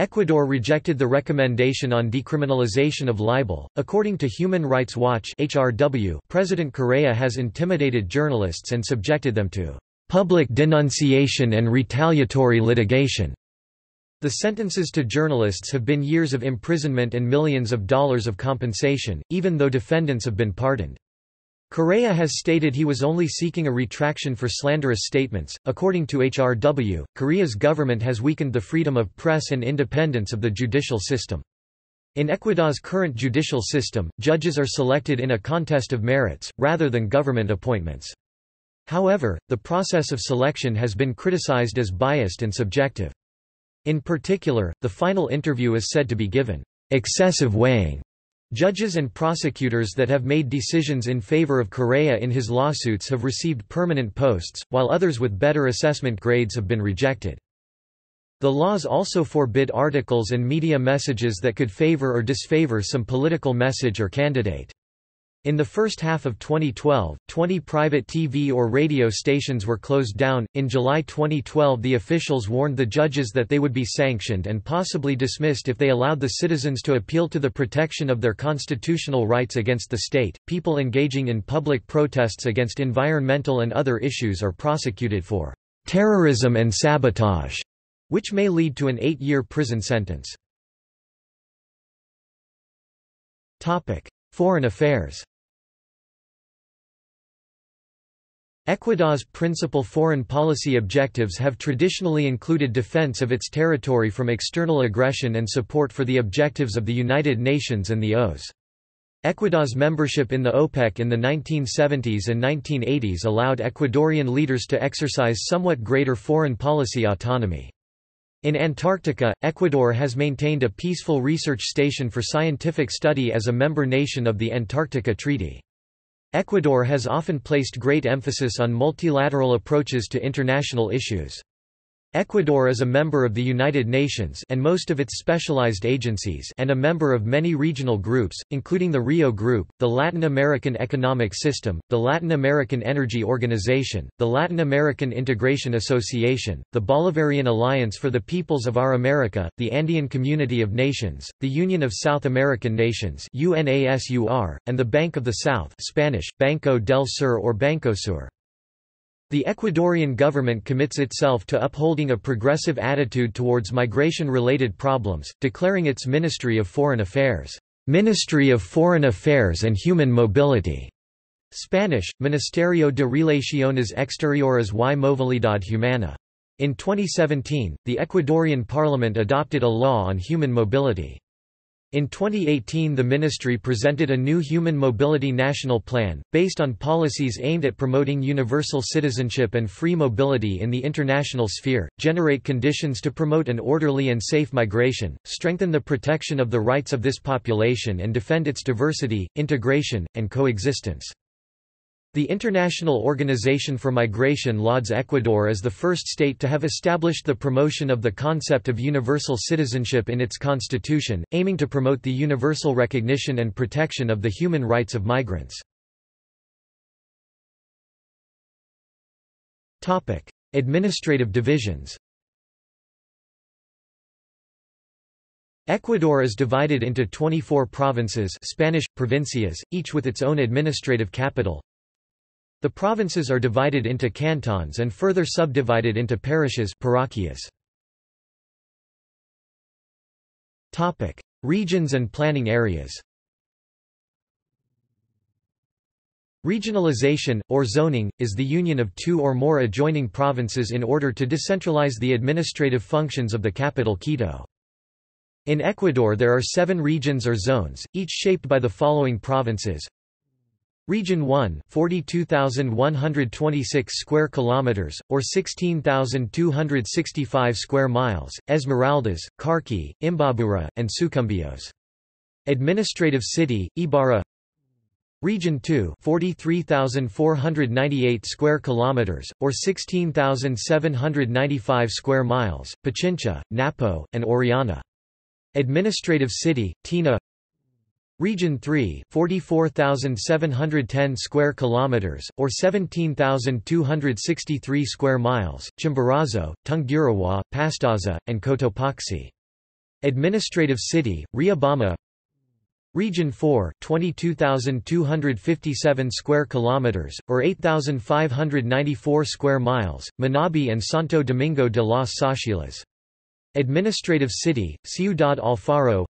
Ecuador rejected the recommendation on decriminalization of libel. According to Human Rights Watch (HRW), President Correa has intimidated journalists and subjected them to public denunciation and retaliatory litigation. The sentences to journalists have been years of imprisonment and millions of dollars of compensation, even though defendants have been pardoned. Correa has stated he was only seeking a retraction for slanderous statements. According to HRW, Correa's government has weakened the freedom of press and independence of the judicial system. In Ecuador's current judicial system, judges are selected in a contest of merits, rather than government appointments. However, the process of selection has been criticized as biased and subjective. In particular, the final interview is said to be given excessive weighing. Judges and prosecutors that have made decisions in favor of Correa in his lawsuits have received permanent posts, while others with better assessment grades have been rejected. The laws also forbid articles and media messages that could favor or disfavor some political message or candidate. In the first half of 2012, 20 private TV or radio stations were closed down. In July 2012, the officials warned the judges that they would be sanctioned and possibly dismissed if they allowed the citizens to appeal to the protection of their constitutional rights against the state. People engaging in public protests against environmental and other issues are prosecuted for terrorism and sabotage, which may lead to an eight year prison sentence. Foreign affairs Ecuador's principal foreign policy objectives have traditionally included defense of its territory from external aggression and support for the objectives of the United Nations and the OAS. Ecuador's membership in the OPEC in the 1970s and 1980s allowed Ecuadorian leaders to exercise somewhat greater foreign policy autonomy. In Antarctica, Ecuador has maintained a peaceful research station for scientific study as a member nation of the Antarctica Treaty. Ecuador has often placed great emphasis on multilateral approaches to international issues. Ecuador is a member of the United Nations and most of its specialized agencies and a member of many regional groups, including the Rio Group, the Latin American Economic System, the Latin American Energy Organization, the Latin American Integration Association, the Bolivarian Alliance for the Peoples of Our America, the Andean Community of Nations, the Union of South American Nations UNASUR, and the Bank of the South Spanish, Banco del Sur or Bancosur. The Ecuadorian government commits itself to upholding a progressive attitude towards migration-related problems, declaring its Ministry of Foreign Affairs, "...Ministry of Foreign Affairs and Human Mobility", Spanish, Ministerio de Relaciones Exteriores y Movilidad Humana. In 2017, the Ecuadorian parliament adopted a law on human mobility. In 2018 the ministry presented a new Human Mobility National Plan, based on policies aimed at promoting universal citizenship and free mobility in the international sphere, generate conditions to promote an orderly and safe migration, strengthen the protection of the rights of this population and defend its diversity, integration, and coexistence. The International Organization for Migration lauds Ecuador as the first state to have established the promotion of the concept of universal citizenship in its constitution, aiming to promote the universal recognition and protection of the human rights of migrants. Administrative divisions Ecuador is divided into 24 provinces Spanish, provincias, each with its own administrative capital, the provinces are divided into cantons and further subdivided into parishes Topic: Regions and planning areas. Regionalization, or zoning, is the union of two or more adjoining provinces in order to decentralize the administrative functions of the capital Quito. In Ecuador there are seven regions or zones, each shaped by the following provinces Region 1 42,126 square kilometers or 16,265 square miles Esmeraldas Carchi Imbabura and Sucumbíos Administrative city Ibarra. Region 2 43,498 square kilometers or 16,795 square miles Pichincha, Napo and Orellana. Administrative city Tena Region 3 44,710 square kilometers or 17,263 square miles Chimborazo Tungurahua Pastaza and Cotopaxi. Administrative city Riobamba. Region 4 22,257 square kilometers or 8,594 square miles Manabi and Santo Domingo de los Tsáchilas Administrative city Ciudad Alfaro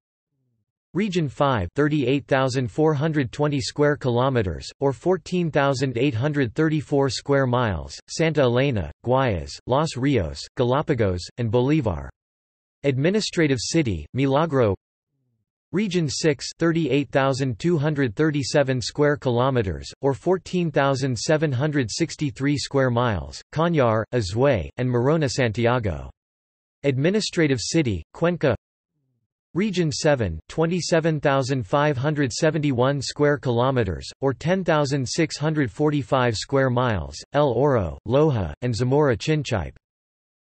Region 5 38,420 square kilometers or 14,834 square miles Santa Elena Guayas Los Rios Galapagos and Bolívar. Administrative city Milagro. Region 6 38,237 square kilometers or 14,763 square miles Cañar, Azuay and Morona Santiago. Administrative city Cuenca Region 7 27,571 square kilometers or 10,645 square miles El Oro Loja and Zamora Chinchipe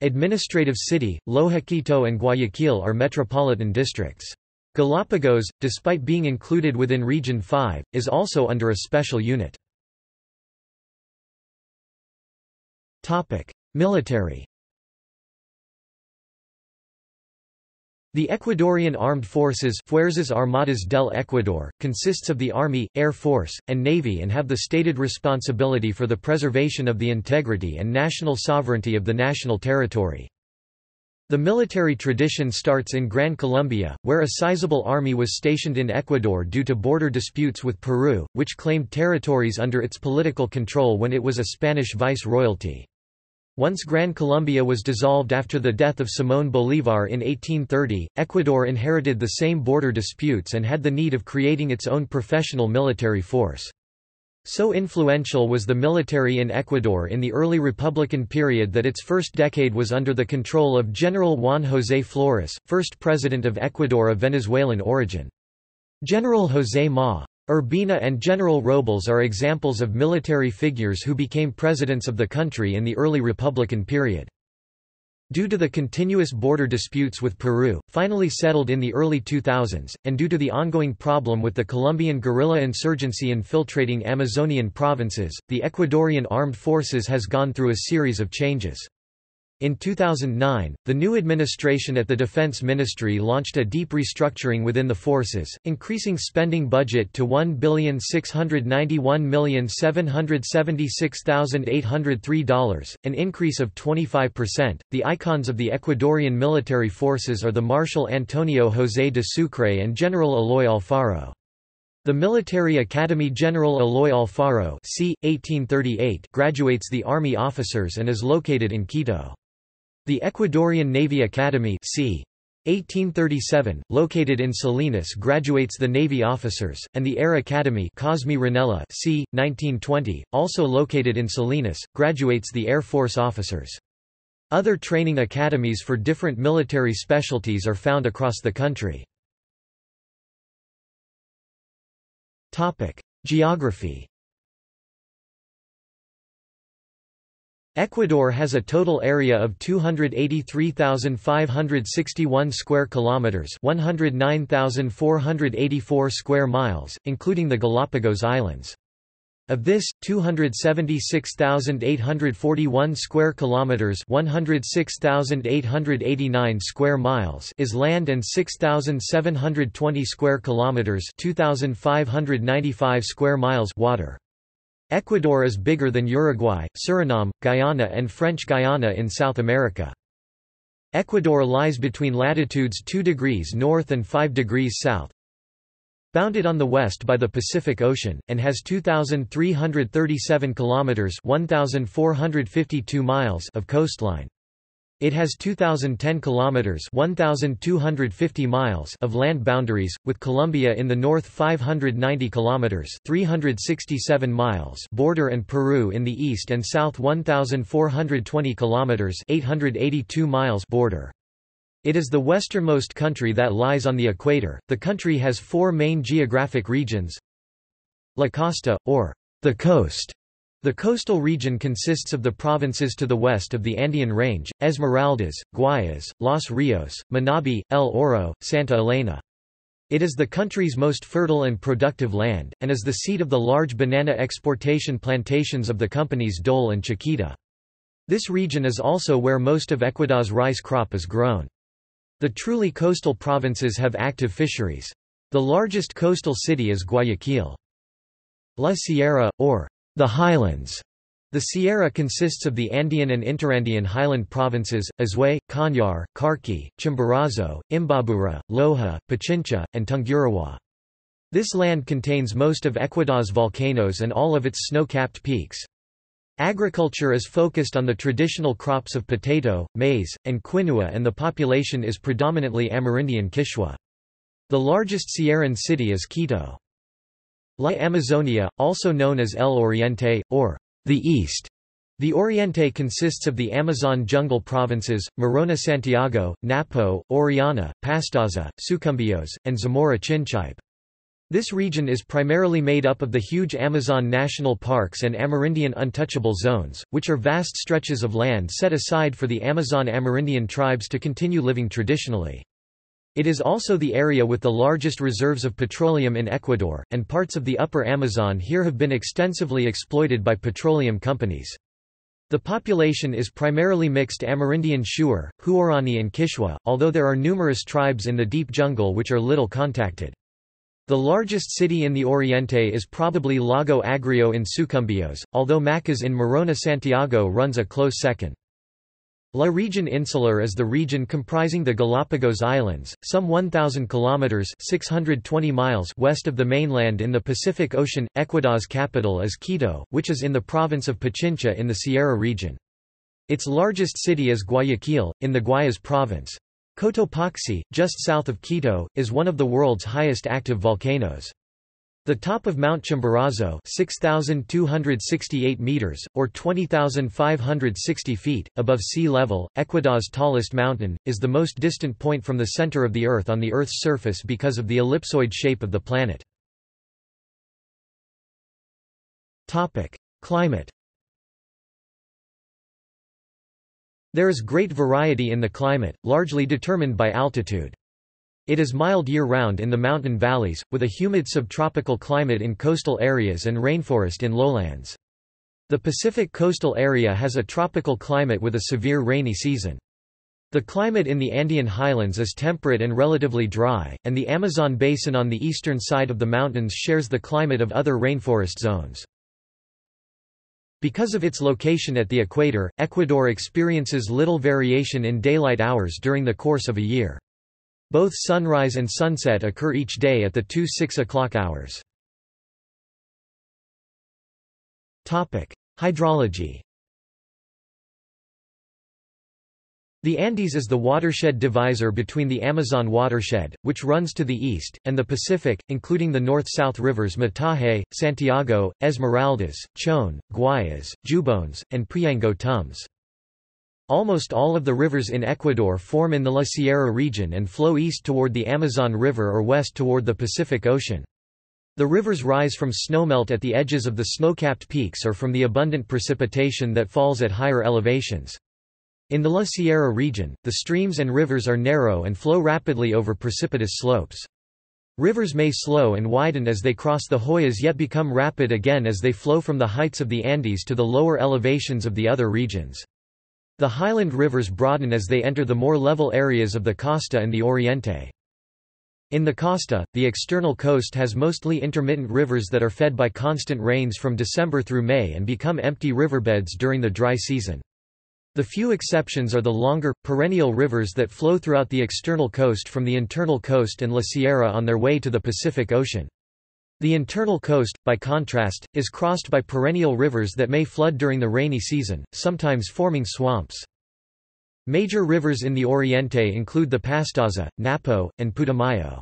Administrative city Loja Quito and Guayaquil are metropolitan districts. Galapagos, despite being included within Region 5, is also under a special unit. Military The Ecuadorian Armed Forces Fuerzas Armadas del Ecuador, consists of the Army, Air Force, and Navy and have the stated responsibility for the preservation of the integrity and national sovereignty of the national territory. The military tradition starts in Gran Colombia, where a sizable army was stationed in Ecuador due to border disputes with Peru, which claimed territories under its political control when it was a Spanish vice-royalty. Once Gran Colombia was dissolved after the death of Simón Bolívar in 1830, Ecuador inherited the same border disputes and had the need of creating its own professional military force. So influential was the military in Ecuador in the early republican period that its first decade was under the control of General Juan José Flores, first president of Ecuador of Venezuelan origin. General José Ma. Urbina and General Robles are examples of military figures who became presidents of the country in the early republican period. Due to the continuous border disputes with Peru, finally settled in the early 2000s, and due to the ongoing problem with the Colombian guerrilla insurgency infiltrating Amazonian provinces, the Ecuadorian armed forces has gone through a series of changes. In 2009, the new administration at the Defense Ministry launched a deep restructuring within the forces, increasing spending budget to $1,691,776,803, an increase of 25%. The icons of the Ecuadorian military forces are the Marshal Antonio José de Sucre and General Eloy Alfaro. The Military Academy General Eloy Alfaro c. 1838 graduates the Army officers and is located in Quito. The Ecuadorian Navy Academy c. 1837, located in Salinas graduates the Navy officers, and the Air Academy Cosme Rennella c. 1920, also located in Salinas, graduates the Air Force officers. Other training academies for different military specialties are found across the country. Geography Ecuador has a total area of 283,561 square kilometers, 109,484 square miles, including the Galapagos Islands. Of this, 276,841 square kilometers, 106,889 square miles is land and 6,720 square kilometers, 2,595 square miles water. Ecuador is bigger than Uruguay, Suriname, Guyana and French Guiana in South America. Ecuador lies between latitudes 2 degrees north and 5 degrees south, bounded on the west by the Pacific Ocean, and has 2,337 kilometers (1,452 miles) of coastline. It has 2010 kilometers (1250 miles) of land boundaries with Colombia in the north 590 kilometers (367 miles) border and Peru in the east and south 1420 kilometers (882 miles) border. It is the westernmost country that lies on the equator. The country has four main geographic regions La Costa, or the coast. The coastal region consists of the provinces to the west of the Andean Range, Esmeraldas, Guayas, Los Rios, Manabi, El Oro, Santa Elena. It is the country's most fertile and productive land, and is the seat of the large banana exportation plantations of the companies Dole and Chiquita. This region is also where most of Ecuador's rice crop is grown. The truly coastal provinces have active fisheries. The largest coastal city is Guayaquil. La Sierra, or the Highlands. The Sierra consists of the Andean and Interandean highland provinces, Azuay, Cañar, Carchi, Chimborazo, Imbabura, Loja, Pichincha, and Tungurahua. This land contains most of Ecuador's volcanoes and all of its snow-capped peaks. Agriculture is focused on the traditional crops of potato, maize, and quinoa and the population is predominantly Amerindian Quichua. The largest Sierran city is Quito. La Amazonia, also known as El Oriente, or the East. The Oriente consists of the Amazon jungle provinces, Morona Santiago, Napo, Orellana, Pastaza, Sucumbíos, and Zamora Chinchipe. This region is primarily made up of the huge Amazon national parks and Amerindian untouchable zones, which are vast stretches of land set aside for the Amazon Amerindian tribes to continue living traditionally. It is also the area with the largest reserves of petroleum in Ecuador, and parts of the upper Amazon here have been extensively exploited by petroleum companies. The population is primarily mixed Amerindian Shuar, Huaorani and Quichua, although there are numerous tribes in the deep jungle which are little contacted. The largest city in the Oriente is probably Lago Agrio in Sucumbíos, although Macas in Morona Santiago runs a close second. La Region Insular is the region comprising the Galapagos Islands, some 1,000 kilometers (620 miles) west of the mainland in the Pacific Ocean. Ecuador's capital is Quito, which is in the province of Pichincha in the Sierra region. Its largest city is Guayaquil, in the Guayas province. Cotopaxi, just south of Quito, is one of the world's highest active volcanoes. The top of Mount Chimborazo 6,268 meters, or 20,560 feet, above sea level, Ecuador's tallest mountain, is the most distant point from the center of the Earth on the Earth's surface because of the ellipsoid shape of the planet. Climate There is great variety in the climate, largely determined by altitude. It is mild year-round in the mountain valleys, with a humid subtropical climate in coastal areas and rainforest in lowlands. The Pacific coastal area has a tropical climate with a severe rainy season. The climate in the Andean highlands is temperate and relatively dry, and the Amazon basin on the eastern side of the mountains shares the climate of other rainforest zones. Because of its location at the equator, Ecuador experiences little variation in daylight hours during the course of a year. Both sunrise and sunset occur each day at the two 6 o'clock hours. Hydrology The Andes is the watershed divisor between the Amazon watershed, which runs to the east, and the Pacific, including the north-south rivers Mataje, Santiago, Esmeraldas, Chone, Guayas, Jubones, and Puyango Tumbes. Almost all of the rivers in Ecuador form in the La Sierra region and flow east toward the Amazon River or west toward the Pacific Ocean. The rivers rise from snowmelt at the edges of the snow-capped peaks or from the abundant precipitation that falls at higher elevations. In the La Sierra region, the streams and rivers are narrow and flow rapidly over precipitous slopes. Rivers may slow and widen as they cross the Hoyas yet become rapid again as they flow from the heights of the Andes to the lower elevations of the other regions. The highland rivers broaden as they enter the more level areas of the Costa and the Oriente. In the Costa, the external coast has mostly intermittent rivers that are fed by constant rains from December through May and become empty riverbeds during the dry season. The few exceptions are the longer, perennial rivers that flow throughout the external coast from the internal coast and La Sierra on their way to the Pacific Ocean. The internal coast, by contrast, is crossed by perennial rivers that may flood during the rainy season, sometimes forming swamps. Major rivers in the Oriente include the Pastaza, Napo, and Putumayo.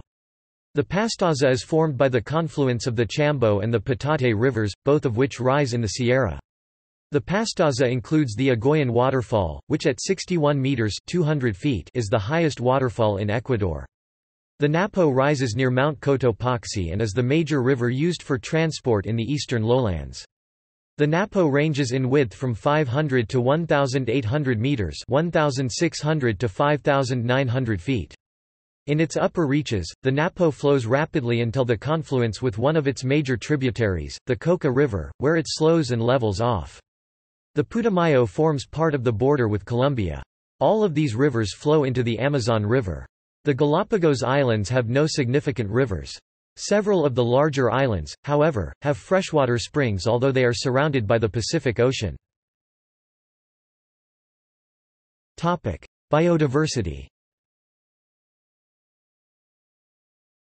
The Pastaza is formed by the confluence of the Chambo and the Patate rivers, both of which rise in the Sierra. The Pastaza includes the Agoyan waterfall, which at 61 meters 200 feet is the highest waterfall in Ecuador. The Napo rises near Mount Cotopaxi and is the major river used for transport in the eastern lowlands. The Napo ranges in width from 500 to 1,800 meters 1,600 to 5,900 feet. In its upper reaches, the Napo flows rapidly until the confluence with one of its major tributaries, the Coca River, where it slows and levels off. The Putumayo forms part of the border with Colombia. All of these rivers flow into the Amazon River. The Galapagos Islands have no significant rivers. Several of the larger islands, however, have freshwater springs although they are surrounded by the Pacific Ocean. Biodiversity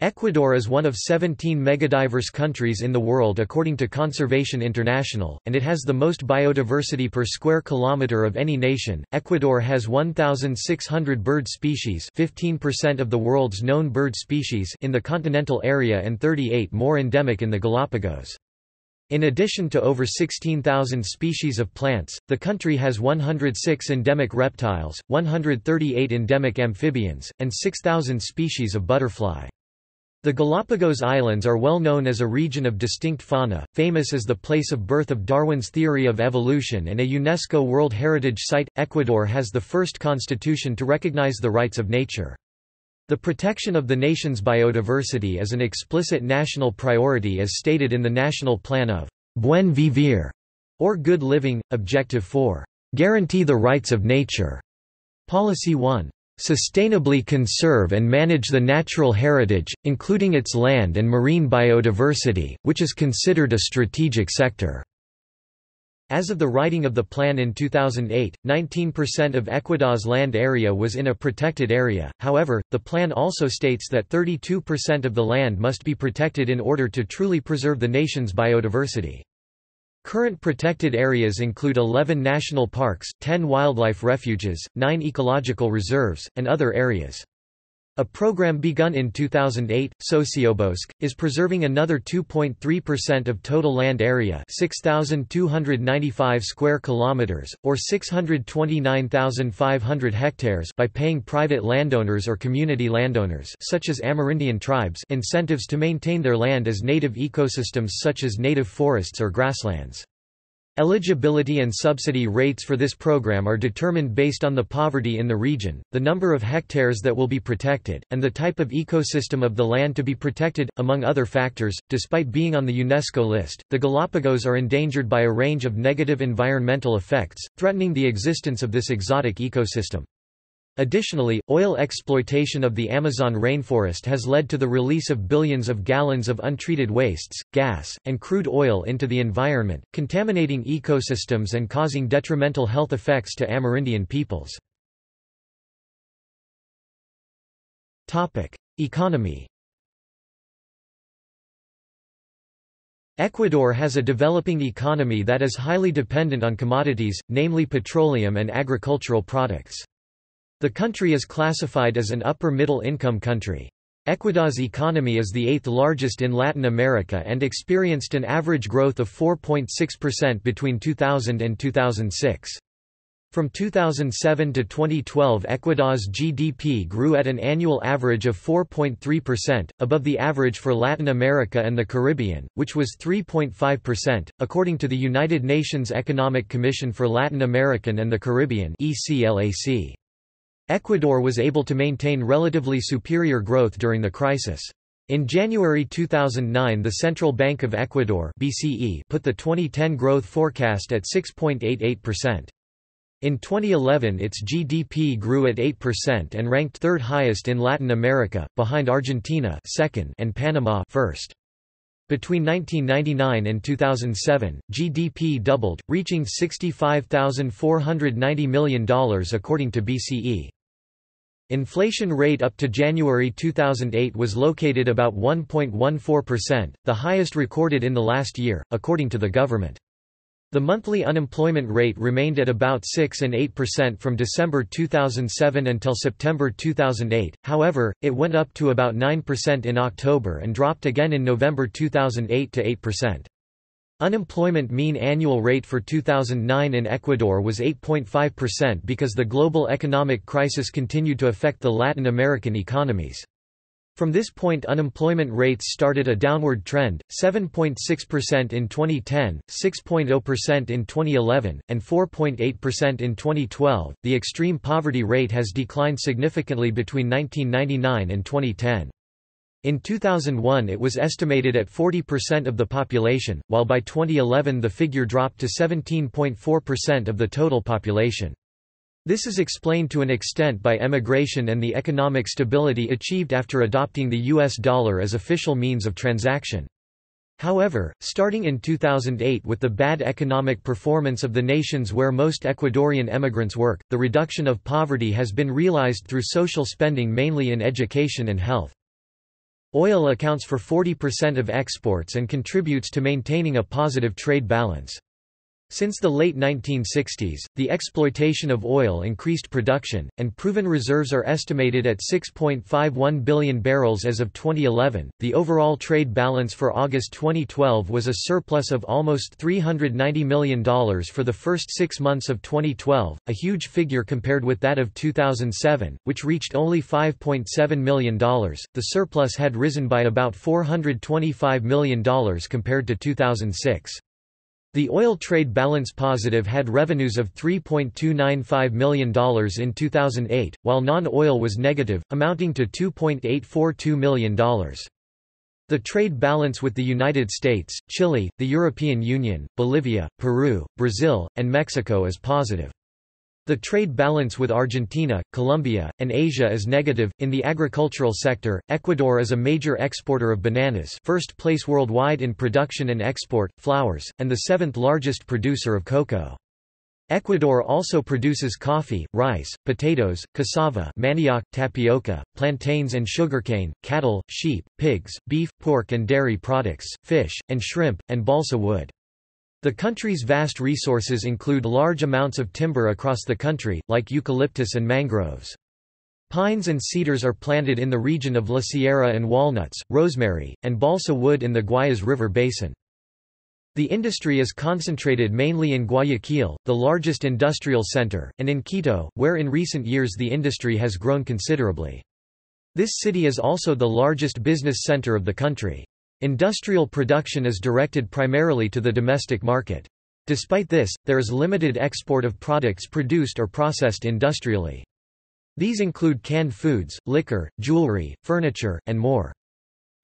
Ecuador is one of 17 megadiverse countries in the world according to Conservation International, and it has the most biodiversity per square kilometer of any nation. Ecuador has 1,600 bird species 15% of the world's known bird species in the continental area and 38 more endemic in the Galapagos. In addition to over 16,000 species of plants, the country has 106 endemic reptiles, 138 endemic amphibians, and 6,000 species of butterfly. The Galapagos Islands are well known as a region of distinct fauna, famous as the place of birth of Darwin's theory of evolution and a UNESCO World Heritage Site. Ecuador has the first constitution to recognize the rights of nature. The protection of the nation's biodiversity is an explicit national priority as stated in the National Plan of Buen Vivir, or Good Living, Objective 4. Guarantee the rights of nature. Policy 1 sustainably conserve and manage the natural heritage, including its land and marine biodiversity, which is considered a strategic sector. As of the writing of the plan in 2008, 19% of Ecuador's land area was in a protected area, however, the plan also states that 32% of the land must be protected in order to truly preserve the nation's biodiversity. Current protected areas include 11 national parks, 10 wildlife refuges, 9 ecological reserves, and other areas. A program begun in 2008, Sociobosque, is preserving another 2.3% of total land area 6,295 square kilometers, or 629,500 hectares by paying private landowners or community landowners such as Amerindian tribes incentives to maintain their land as native ecosystems such as native forests or grasslands. Eligibility and subsidy rates for this program are determined based on the poverty in the region, the number of hectares that will be protected, and the type of ecosystem of the land to be protected, among other factors. Despite being on the UNESCO list, the Galapagos are endangered by a range of negative environmental effects, threatening the existence of this exotic ecosystem. Additionally, oil exploitation of the Amazon rainforest has led to the release of billions of gallons of untreated wastes, gas, and crude oil into the environment, contaminating ecosystems and causing detrimental health effects to Amerindian peoples. Economy Ecuador has a developing economy that is highly dependent on commodities, namely petroleum and agricultural products. The country is classified as an upper-middle income country. Ecuador's economy is the eighth largest in Latin America and experienced an average growth of 4.6% between 2000 and 2006. From 2007 to 2012 Ecuador's GDP grew at an annual average of 4.3%, above the average for Latin America and the Caribbean, which was 3.5%, according to the United Nations Economic Commission for Latin American and the Caribbean ECLAC. Ecuador was able to maintain relatively superior growth during the crisis. In January 2009 the Central Bank of Ecuador BCE put the 2010 growth forecast at 6.88%. In 2011 its GDP grew at 8% and ranked third highest in Latin America, behind Argentina second and Panama first. Between 1999 and 2007, GDP doubled, reaching $65,490 million according to BCE. Inflation rate up to January 2008 was located about 1.14%, the highest recorded in the last year, according to the government. The monthly unemployment rate remained at about 6 and 8% from December 2007 until September 2008, however, it went up to about 9% in October and dropped again in November 2008 to 8%. Unemployment mean annual rate for 2009 in Ecuador was 8.5% because the global economic crisis continued to affect the Latin American economies. From this point unemployment rates started a downward trend, 7.6% in 2010, 6.0% in 2011, and 4.8% in 2012. The extreme poverty rate has declined significantly between 1999 and 2010. In 2001 it was estimated at 40% of the population, while by 2011 the figure dropped to 17.4% of the total population. This is explained to an extent by emigration and the economic stability achieved after adopting the US dollar as official means of transaction. However, starting in 2008 with the bad economic performance of the nations where most Ecuadorian emigrants work, the reduction of poverty has been realized through social spending mainly in education and health. Oil accounts for 40% of exports and contributes to maintaining a positive trade balance. Since the late 1960s, the exploitation of oil increased production, and proven reserves are estimated at 6.51 billion barrels as of 2011. The overall trade balance for August 2012 was a surplus of almost $390 million for the first six months of 2012, a huge figure compared with that of 2007, which reached only $5.7 million. The surplus had risen by about $425 million compared to 2006. The oil trade balance positive had revenues of $3.295 million in 2008, while non-oil was negative, amounting to $2.842 million. The trade balance with the United States, Chile, the European Union, Bolivia, Peru, Brazil, and Mexico is positive. The trade balance with Argentina, Colombia, and Asia is negative. In the agricultural sector, Ecuador is a major exporter of bananas, first place worldwide in production and export, flowers, and the seventh largest producer of cocoa. Ecuador also produces coffee, rice, potatoes, cassava, manioc, tapioca, plantains and sugarcane, cattle, sheep, pigs, beef, pork and dairy products, fish, and shrimp, and balsa wood. The country's vast resources include large amounts of timber across the country, like eucalyptus and mangroves. Pines and cedars are planted in the region of La Sierra and walnuts, rosemary, and balsa wood in the Guayas River basin. The industry is concentrated mainly in Guayaquil, the largest industrial center, and in Quito, where in recent years the industry has grown considerably. This city is also the largest business center of the country. Industrial production is directed primarily to the domestic market. Despite this, there is limited export of products produced or processed industrially. These include canned foods, liquor, jewelry, furniture, and more.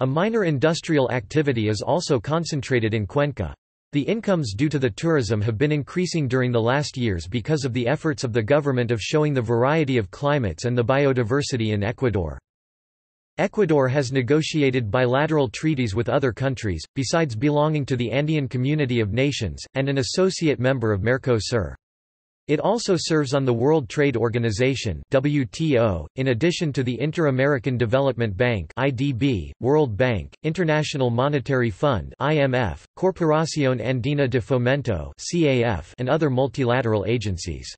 A minor industrial activity is also concentrated in Cuenca. The incomes due to the tourism have been increasing during the last years because of the efforts of the government of showing the variety of climates and the biodiversity in Ecuador. Ecuador has negotiated bilateral treaties with other countries, besides belonging to the Andean Community of Nations, and an associate member of Mercosur. It also serves on the World Trade Organization WTO, in addition to the Inter-American Development Bank IDB, World Bank, International Monetary Fund IMF, Corporación Andina de Fomento CAF, and other multilateral agencies.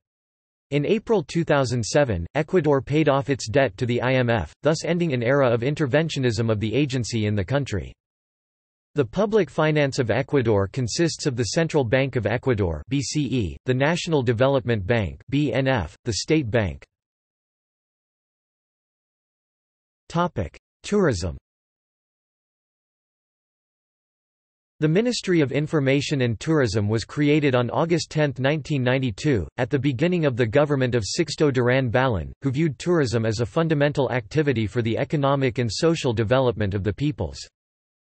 In April 2007, Ecuador paid off its debt to the IMF, thus ending an era of interventionism of the agency in the country. The public finance of Ecuador consists of the Central Bank of Ecuador BCE, the National Development Bank BNF, the State Bank. Tourism The Ministry of Information and Tourism was created on August 10, 1992, at the beginning of the government of Sixto Duran Ballén, who viewed tourism as a fundamental activity for the economic and social development of the peoples.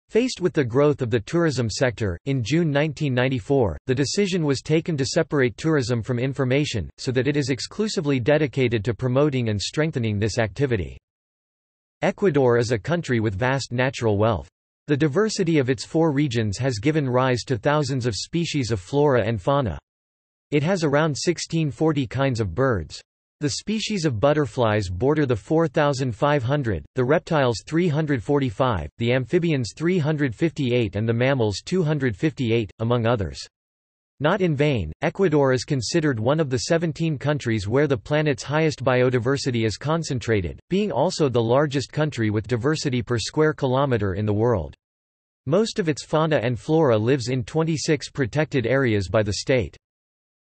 Faced with the growth of the tourism sector, in June 1994, the decision was taken to separate tourism from information, so that it is exclusively dedicated to promoting and strengthening this activity. Ecuador is a country with vast natural wealth. The diversity of its four regions has given rise to thousands of species of flora and fauna. It has around 1640 kinds of birds. The species of butterflies border the 4,500, the reptiles 345, the amphibians 358 and the mammals 258, among others. Not in vain, Ecuador is considered one of the 17 countries where the planet's highest biodiversity is concentrated, being also the largest country with diversity per square kilometre in the world. Most of its fauna and flora lives in 26 protected areas by the state.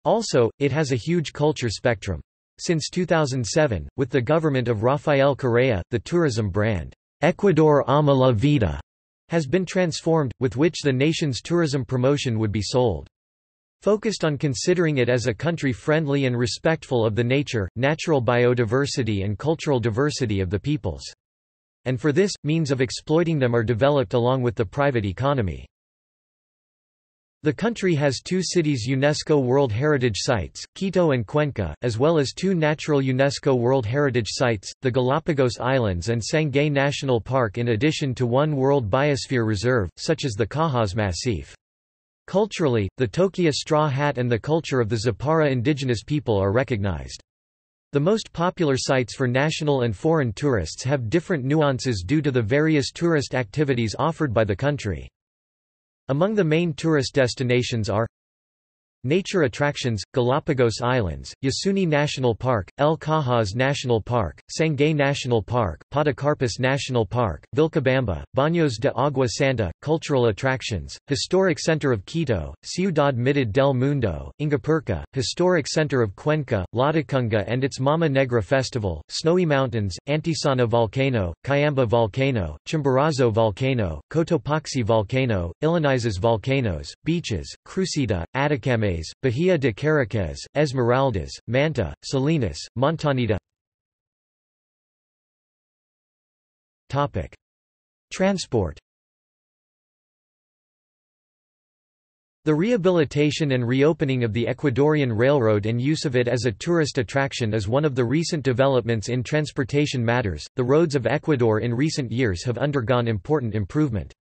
Also, it has a huge culture spectrum. Since 2007, with the government of Rafael Correa, the tourism brand, Ecuador ama la vida has been transformed, with which the nation's tourism promotion would be sold. Focused on considering it as a country friendly and respectful of the nature, natural biodiversity and cultural diversity of the peoples. And for this, means of exploiting them are developed along with the private economy. The country has two cities UNESCO World Heritage Sites, Quito and Cuenca, as well as two natural UNESCO World Heritage Sites, the Galapagos Islands and Sangay National Park in addition to one World Biosphere Reserve, such as the Cajas Massif. Culturally, the Toquilla straw hat and the culture of the Zapara indigenous people are recognized. The most popular sites for national and foreign tourists have different nuances due to the various tourist activities offered by the country. Among the main tourist destinations are Nature attractions, Galapagos Islands, Yasuni National Park, El Cajas National Park, Sangay National Park, Podocarpus National Park, Vilcabamba, Baños de Agua Santa, Cultural attractions, Historic Center of Quito, Ciudad Mitad del Mundo, Ingapirca, Historic Center of Cuenca, Latacunga and its Mama Negra Festival, Snowy Mountains, Antisana Volcano, Cayambe Volcano, Chimborazo Volcano, Cotopaxi Volcano, Illinizas Volcanoes, Beaches, Crucita, Bahia de Caráquez, Esmeraldas, Manta, Salinas, Montanita Topic. Transport The rehabilitation and reopening of the Ecuadorian Railroad and use of it as a tourist attraction is one of the recent developments in transportation matters. The roads of Ecuador in recent years have undergone important improvement.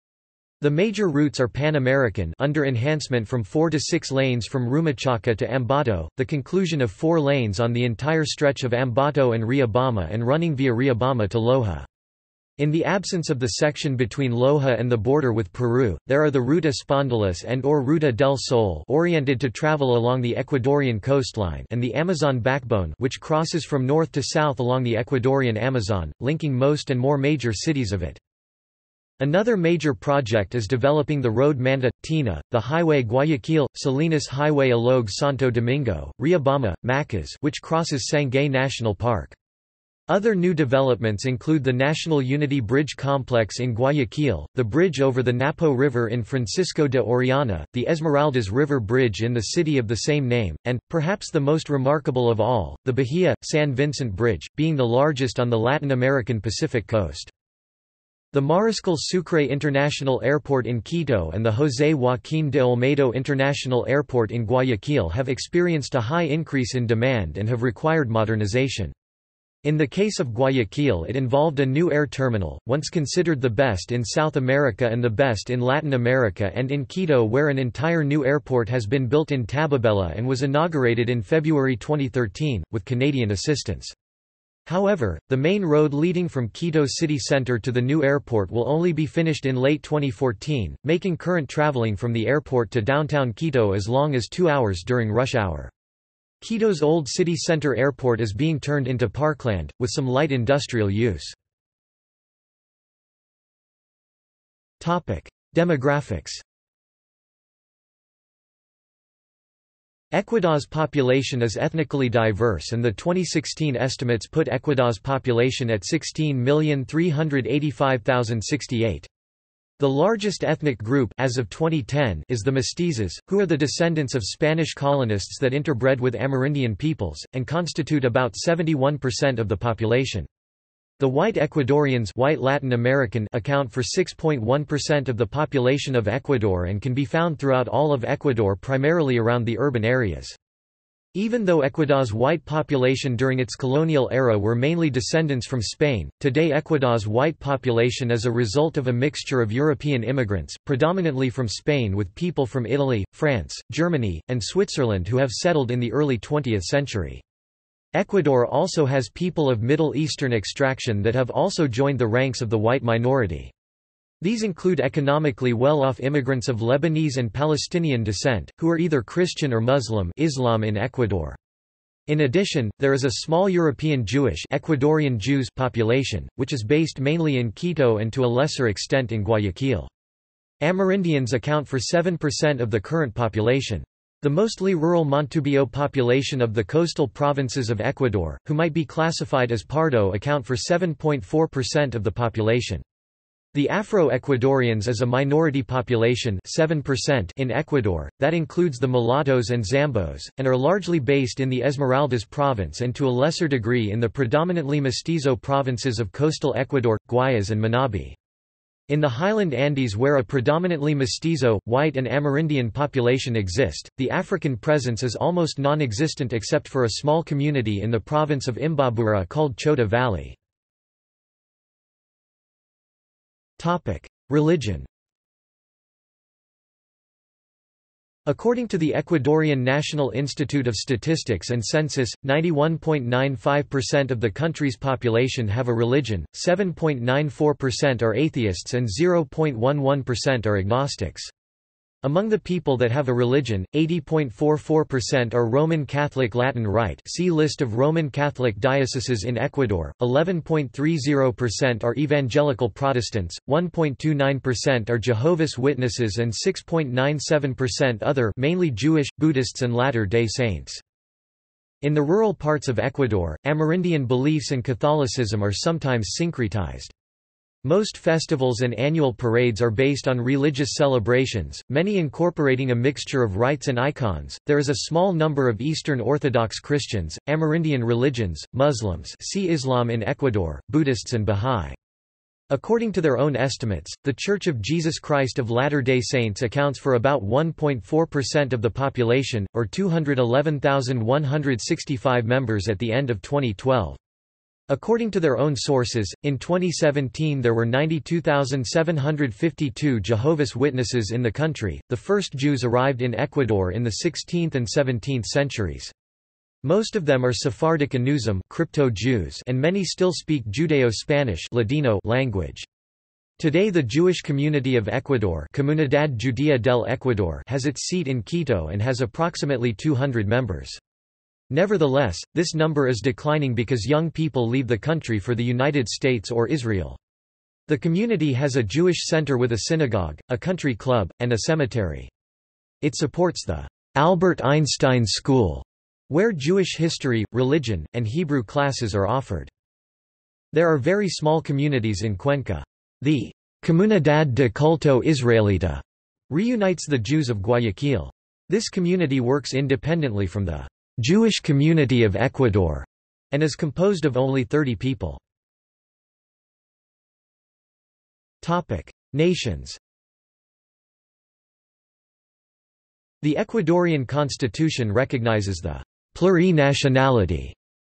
The major routes are Pan-American under enhancement from 4 to 6 lanes from Rumichaca to Ambato, the conclusion of 4 lanes on the entire stretch of Ambato and Riobamba and running via Riobamba to Loja. In the absence of the section between Loja and the border with Peru, there are the Ruta Spondylus and or Ruta del Sol oriented to travel along the Ecuadorian coastline and the Amazon backbone which crosses from north to south along the Ecuadorian Amazon, linking most and more major cities of it. Another major project is developing the road Manta, Tena, the highway Guayaquil, Salinas Highway Aloag Santo Domingo, Riobamba, Macas which crosses Sangay National Park. Other new developments include the National Unity Bridge Complex in Guayaquil, the bridge over the Napo River in Francisco de Orellana, the Esmeraldas River Bridge in the city of the same name, and, perhaps the most remarkable of all, the Bahia, San Vicente Bridge, being the largest on the Latin American Pacific coast. The Mariscal Sucre International Airport in Quito and the José Joaquín de Olmedo International Airport in Guayaquil have experienced a high increase in demand and have required modernization. In the case of Guayaquil it involved a new air terminal, once considered the best in South America and the best in Latin America and in Quito where an entire new airport has been built in Tababela and was inaugurated in February 2013, with Canadian assistance. However, the main road leading from Quito city center to the new airport will only be finished in late 2014, making current traveling from the airport to downtown Quito as long as two hours during rush hour. Quito's old city center airport is being turned into parkland, with some light industrial use. Demographics Ecuador's population is ethnically diverse and the 2016 estimates put Ecuador's population at 16,385,068. The largest ethnic group as of 2010 is the mestizos, who are the descendants of Spanish colonists that interbred with Amerindian peoples, and constitute about 71% of the population. The white Ecuadorians white Latin American account for 6.1% of the population of Ecuador and can be found throughout all of Ecuador primarily around the urban areas. Even though Ecuador's white population during its colonial era were mainly descendants from Spain, today Ecuador's white population is a result of a mixture of European immigrants, predominantly from Spain with people from Italy, France, Germany, and Switzerland who have settled in the early 20th century. Ecuador also has people of Middle Eastern extraction that have also joined the ranks of the white minority. These include economically well-off immigrants of Lebanese and Palestinian descent, who are either Christian or Muslim Islam in Ecuador. In addition, there is a small European Jewish Ecuadorian Jews population, which is based mainly in Quito and to a lesser extent in Guayaquil. Amerindians account for 7% of the current population. The mostly rural Montubio population of the coastal provinces of Ecuador, who might be classified as Pardo account for 7.4% of the population. The Afro-Ecuadorians is a minority population 7% in Ecuador, that includes the mulattoes and Zambos, and are largely based in the Esmeraldas province and to a lesser degree in the predominantly mestizo provinces of coastal Ecuador, Guayas and Manabi. In the highland Andes where a predominantly mestizo, white and Amerindian population exist, the African presence is almost non-existent except for a small community in the province of Imbabura called Chota Valley. Religion According to the Ecuadorian National Institute of Statistics and Census, 91.95% of the country's population have a religion, 7.94% are atheists and 0.11% are agnostics. Among the people that have a religion, 80.44% are Roman Catholic Latin Rite see List of Roman Catholic dioceses in Ecuador, 11.30% are Evangelical Protestants, 1.29% are Jehovah's Witnesses and 6.97% other mainly Jewish, Buddhists and Latter-day Saints. In the rural parts of Ecuador, Amerindian beliefs and Catholicism are sometimes syncretized. Most festivals and annual parades are based on religious celebrations, many incorporating a mixture of rites and icons. There is a small number of Eastern Orthodox Christians, Amerindian religions, Muslims, see Islam in Ecuador, Buddhists and Bahá'í. According to their own estimates, The Church of Jesus Christ of Latter-day Saints accounts for about 1.4% of the population, or 211,165 members at the end of 2012. According to their own sources, in 2017 there were 92,752 Jehovah's Witnesses in the country. The first Jews arrived in Ecuador in the 16th and 17th centuries. Most of them are Sephardic Anusim crypto Jews and many still speak Judeo-Spanish language. Today the Jewish community of Ecuador Comunidad Judía del Ecuador has its seat in Quito and has approximately 200 members. Nevertheless, this number is declining because young people leave the country for the United States or Israel. The community has a Jewish center with a synagogue, a country club, and a cemetery. It supports the Albert Einstein School, where Jewish history, religion, and Hebrew classes are offered. There are very small communities in Cuenca. The Comunidad de Culto Israelita reunites the Jews of Guayaquil. This community works independently from the Jewish community of Ecuador, and is composed of only 30 people. Topic: Nations. The Ecuadorian constitution recognizes the plurinationality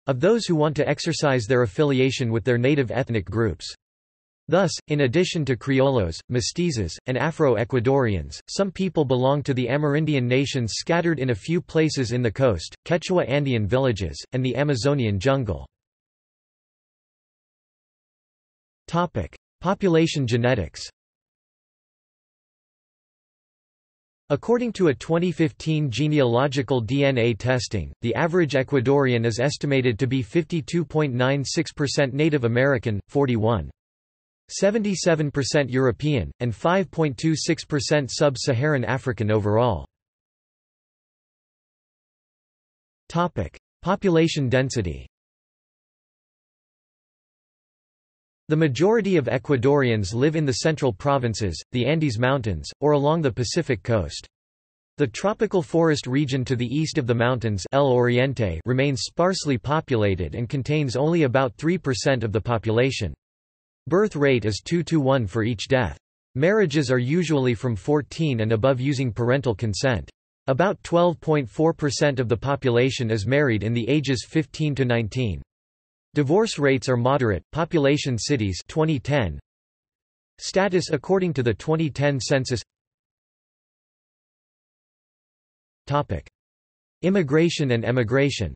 of those who want to exercise their affiliation with their native ethnic groups. Thus, in addition to Criollos, Mestizos, and Afro-Ecuadorians, some people belong to the Amerindian nations scattered in a few places in the coast, Quechua Andean villages, and the Amazonian jungle. Population genetics According to a 2015 genealogical DNA testing, the average Ecuadorian is estimated to be 52.96% Native American, 41. 77% European, and 5.26% sub-Saharan African overall. Population density The majority of Ecuadorians live in the central provinces, the Andes Mountains, or along the Pacific coast. The tropical forest region to the east of the mountains El Oriente remains sparsely populated and contains only about 3% of the population. Birth rate is 2 to 1 for each death. Marriages are usually from 14 and above using parental consent. About 12.4% of the population is married in the ages 15 to 19. Divorce rates are moderate. Population cities 2010. Status according to the 2010 census. Topic: Immigration and emigration.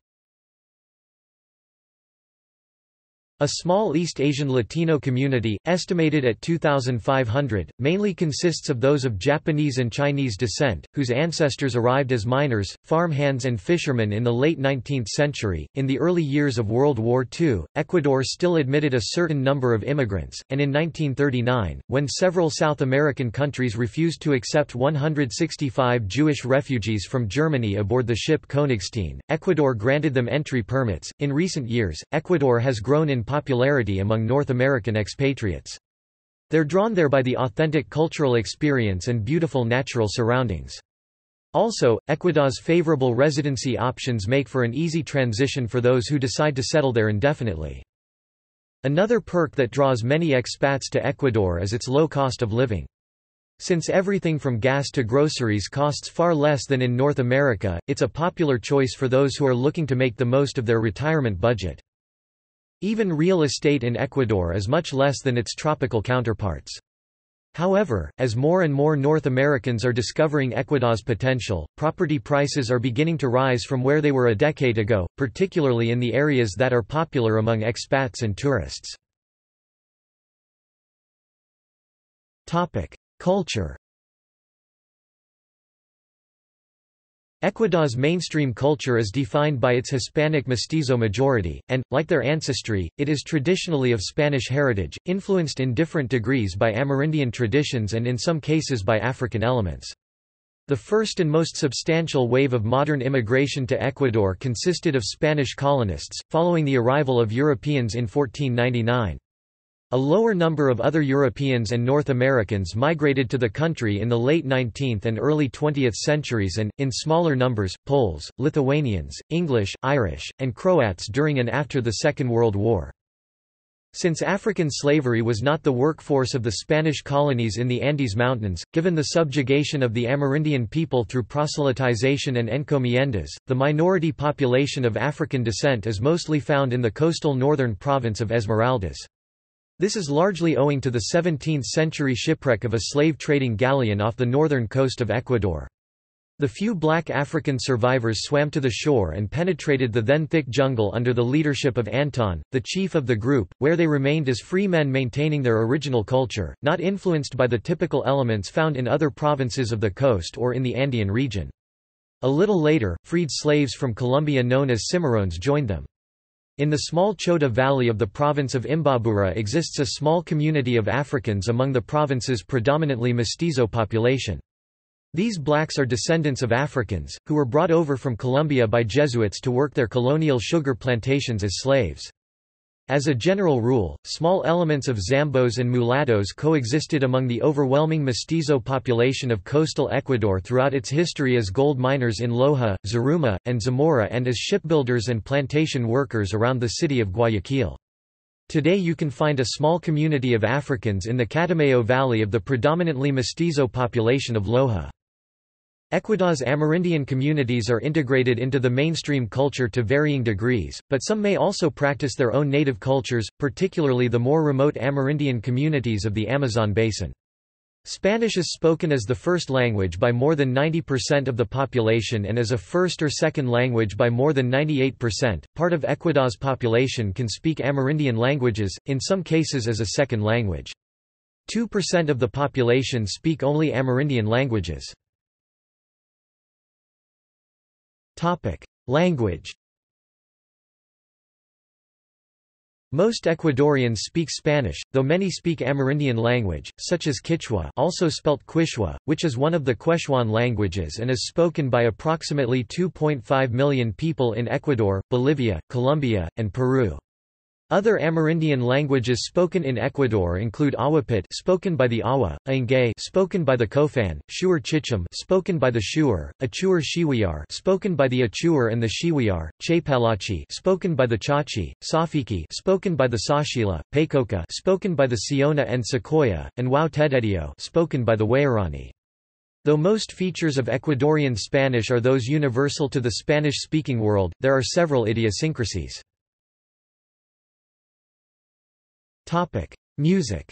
A small East Asian Latino community, estimated at 2,500, mainly consists of those of Japanese and Chinese descent, whose ancestors arrived as miners, farmhands, and fishermen in the late 19th century. In the early years of World War II, Ecuador still admitted a certain number of immigrants, and in 1939, when several South American countries refused to accept 165 Jewish refugees from Germany aboard the ship Königstein, Ecuador granted them entry permits. In recent years, Ecuador has grown in popularity among North American expatriates. They're drawn there by the authentic cultural experience and beautiful natural surroundings. Also, Ecuador's favorable residency options make for an easy transition for those who decide to settle there indefinitely. Another perk that draws many expats to Ecuador is its low cost of living. Since everything from gas to groceries costs far less than in North America, it's a popular choice for those who are looking to make the most of their retirement budget. Even real estate in Ecuador is much less than its tropical counterparts. However, as more and more North Americans are discovering Ecuador's potential, property prices are beginning to rise from where they were a decade ago, particularly in the areas that are popular among expats and tourists. Culture Ecuador's mainstream culture is defined by its Hispanic mestizo majority, and, like their ancestry, it is traditionally of Spanish heritage, influenced in different degrees by Amerindian traditions and in some cases by African elements. The first and most substantial wave of modern immigration to Ecuador consisted of Spanish colonists, following the arrival of Europeans in 1499. A lower number of other Europeans and North Americans migrated to the country in the late 19th and early 20th centuries and, in smaller numbers, Poles, Lithuanians, English, Irish, and Croats during and after the Second World War. Since African slavery was not the workforce of the Spanish colonies in the Andes Mountains, given the subjugation of the Amerindian people through proselytization and encomiendas, the minority population of African descent is mostly found in the coastal northern province of Esmeraldas. This is largely owing to the 17th-century shipwreck of a slave-trading galleon off the northern coast of Ecuador. The few black African survivors swam to the shore and penetrated the then thick jungle under the leadership of Anton, the chief of the group, where they remained as free men maintaining their original culture, not influenced by the typical elements found in other provinces of the coast or in the Andean region. A little later, freed slaves from Colombia known as cimarrones joined them. In the small Chota Valley of the province of Imbabura exists a small community of Africans among the province's predominantly mestizo population. These blacks are descendants of Africans, who were brought over from Colombia by Jesuits to work their colonial sugar plantations as slaves. As a general rule, small elements of Zambos and mulattoes coexisted among the overwhelming mestizo population of coastal Ecuador throughout its history as gold miners in Loja, Zaruma, and Zamora and as shipbuilders and plantation workers around the city of Guayaquil. Today you can find a small community of Africans in the Catamayo Valley of the predominantly mestizo population of Loja. Ecuador's Amerindian communities are integrated into the mainstream culture to varying degrees, but some may also practice their own native cultures, particularly the more remote Amerindian communities of the Amazon basin. Spanish is spoken as the first language by more than 90% of the population and as a first or second language by more than 98%. Part of Ecuador's population can speak Amerindian languages, in some cases as a second language. 2% of the population speak only Amerindian languages. Topic: Language. Most Ecuadorians speak Spanish, though many speak Amerindian language, such as Quechua also spelt Quechua, which is one of the Quechuan languages and is spoken by approximately 2.5 million people in Ecuador, Bolivia, Colombia, and Peru. Other Amerindian languages spoken in Ecuador include Awapit spoken by the Awa, A'ingae spoken by the Kofan, Shuar Chicham spoken by the Shuar, Achuar Shiwiar spoken by the Achuar and the Shiwiar, Cha'palaachi spoken by the Chachi, Tsa'fiki spoken by the Tsáchila, Paicoca spoken by the Siona and Secoya, and Wao Tededeo spoken by the Waorani. Though most features of Ecuadorian Spanish are those universal to the Spanish-speaking world, there are several idiosyncrasies. Topic: Music.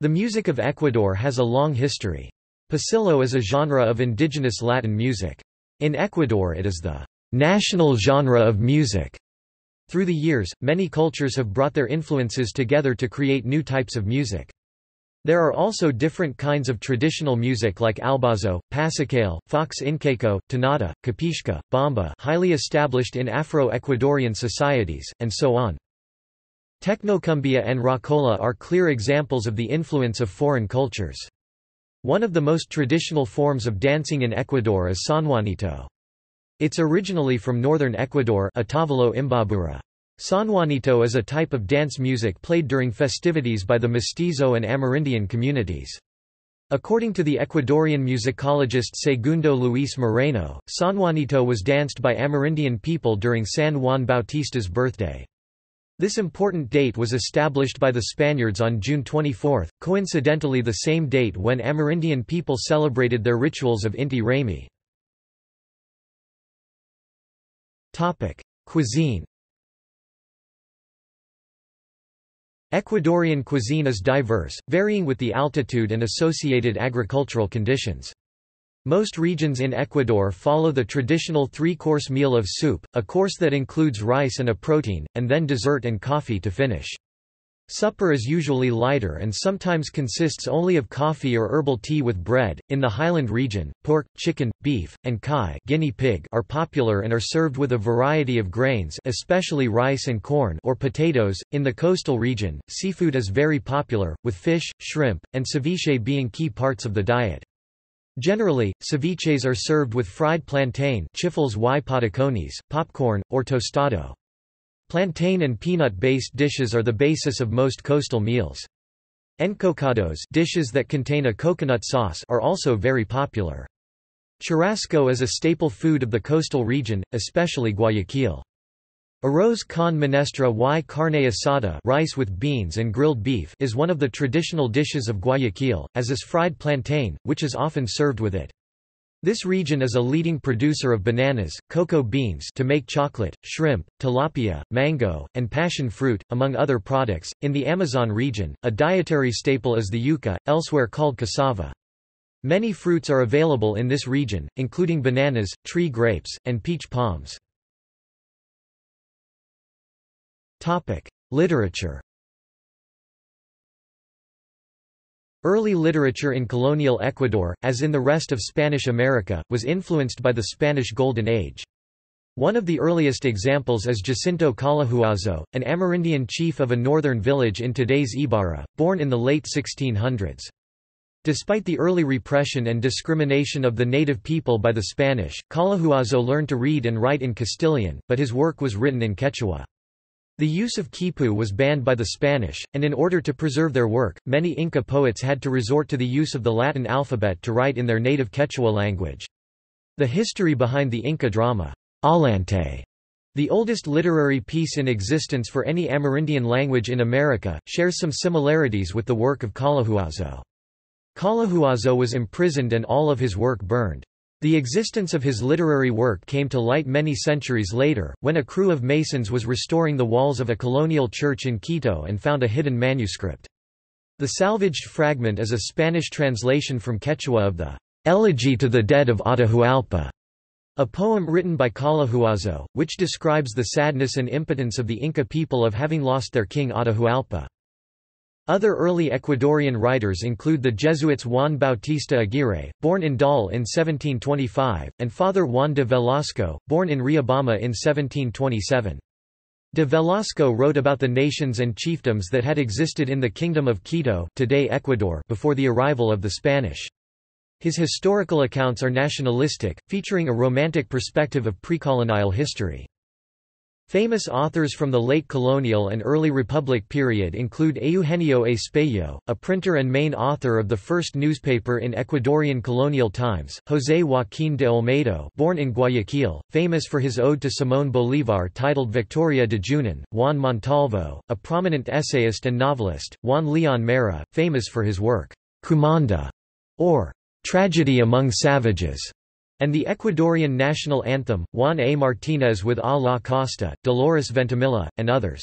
The music of Ecuador has a long history. Pasillo is a genre of indigenous Latin music. In Ecuador it is the national genre of music. Through the years, many cultures have brought their influences together to create new types of music. There are also different kinds of traditional music like albazo, pasacalle, fox incaico, tonada, capishca, bomba highly established in Afro-Ecuadorian societies, and so on. Technocumbia and rockola are clear examples of the influence of foreign cultures. One of the most traditional forms of dancing in Ecuador is San Juanito. It's originally from northern Ecuador Otavalo Imbabura. San Juanito is a type of dance music played during festivities by the Mestizo and Amerindian communities. According to the Ecuadorian musicologist Segundo Luis Moreno, San Juanito was danced by Amerindian people during San Juan Bautista's birthday. This important date was established by the Spaniards on June 24, coincidentally the same date when Amerindian people celebrated their rituals of Inti Raymi. Cuisine Ecuadorian cuisine is diverse, varying with the altitude and associated agricultural conditions. Most regions in Ecuador follow the traditional three-course meal of soup, a course that includes rice and a protein, and then dessert and coffee to finish. Supper is usually lighter and sometimes consists only of coffee or herbal tea with bread. In the highland region, pork, chicken, beef, and kai guinea pig are popular and are served with a variety of grains, especially rice and corn or potatoes. In the coastal region, seafood is very popular, with fish, shrimp, and ceviche being key parts of the diet. Generally, ceviches are served with fried plantain, chifles y popcorn, or tostado. Plantain and peanut-based dishes are the basis of most coastal meals. Encocados dishes that contain a coconut sauce are also very popular. Churrasco is a staple food of the coastal region, especially Guayaquil. Arroz con menestra y carne asada rice with beans and grilled beef is one of the traditional dishes of Guayaquil, as is fried plantain, which is often served with it. This region is a leading producer of bananas, cocoa beans to make chocolate, shrimp, tilapia, mango, and passion fruit, among other products. In the Amazon region, a dietary staple is the yuca, elsewhere called cassava. Many fruits are available in this region, including bananas, tree grapes, and peach palms. Topic: Literature Early literature in colonial Ecuador, as in the rest of Spanish America, was influenced by the Spanish Golden Age. One of the earliest examples is Jacinto Collahuazo, an Amerindian chief of a northern village in today's Ibarra, born in the late 1600s. Despite the early repression and discrimination of the native people by the Spanish, Collahuazo learned to read and write in Castilian, but his work was written in Quechua. The use of quipu was banned by the Spanish, and in order to preserve their work, many Inca poets had to resort to the use of the Latin alphabet to write in their native Quechua language. The history behind the Inca drama, Ollantay, the oldest literary piece in existence for any Amerindian language in America, shares some similarities with the work of Collahuazo. Collahuazo was imprisoned and all of his work burned. The existence of his literary work came to light many centuries later, when a crew of masons was restoring the walls of a colonial church in Quito and found a hidden manuscript. The salvaged fragment is a Spanish translation from Quechua of the Elegy to the Dead of Atahualpa, a poem written by Collahuazo, which describes the sadness and impotence of the Inca people of having lost their king Atahualpa. Other early Ecuadorian writers include the Jesuits Juan Bautista Aguirre, born in Daule in 1725, and Father Juan de Velasco, born in Riobamba in 1727. De Velasco wrote about the nations and chiefdoms that had existed in the Kingdom of Quito today Ecuador before the arrival of the Spanish. His historical accounts are nationalistic, featuring a romantic perspective of precolonial history. Famous authors from the late colonial and early republic period include Eugenio Espejo, a printer and main author of the first newspaper in Ecuadorian colonial times, José Joaquín de Olmedo born in Guayaquil, famous for his ode to Simón Bolívar titled Victoria de Junín, Juan Montalvo, a prominent essayist and novelist, Juan Leon Mera, famous for his work, Cumandá, or Tragedy Among Savages, and the Ecuadorian national anthem, Juan A. Martínez with A la Costa, Dolores Veintimilla, and others.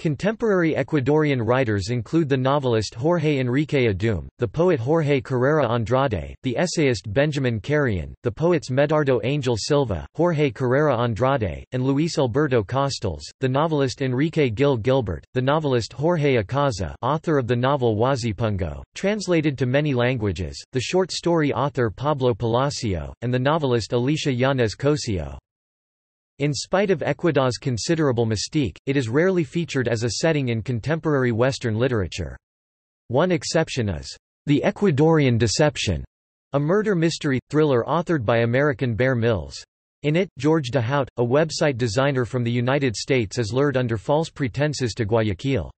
Contemporary Ecuadorian writers include the novelist Jorge Enrique Adoum, the poet Jorge Carrera Andrade, the essayist Benjamin Carrion, the poets Medardo Angel Silva, Jorge Carrera Andrade, and Luis Alberto Costales, the novelist Enrique Gil Gilbert, the novelist Jorge Icaza author of the novel Huasipungo, translated to many languages, the short story author Pablo Palacio, and the novelist Alicia Yanez Cosio. In spite of Ecuador's considerable mystique, it is rarely featured as a setting in contemporary Western literature. One exception is, The Ecuadorian Deception, a murder mystery, thriller authored by American Bear Mills. In it, George DeHout, a website designer from the United States is lured under false pretenses to Guayaquil.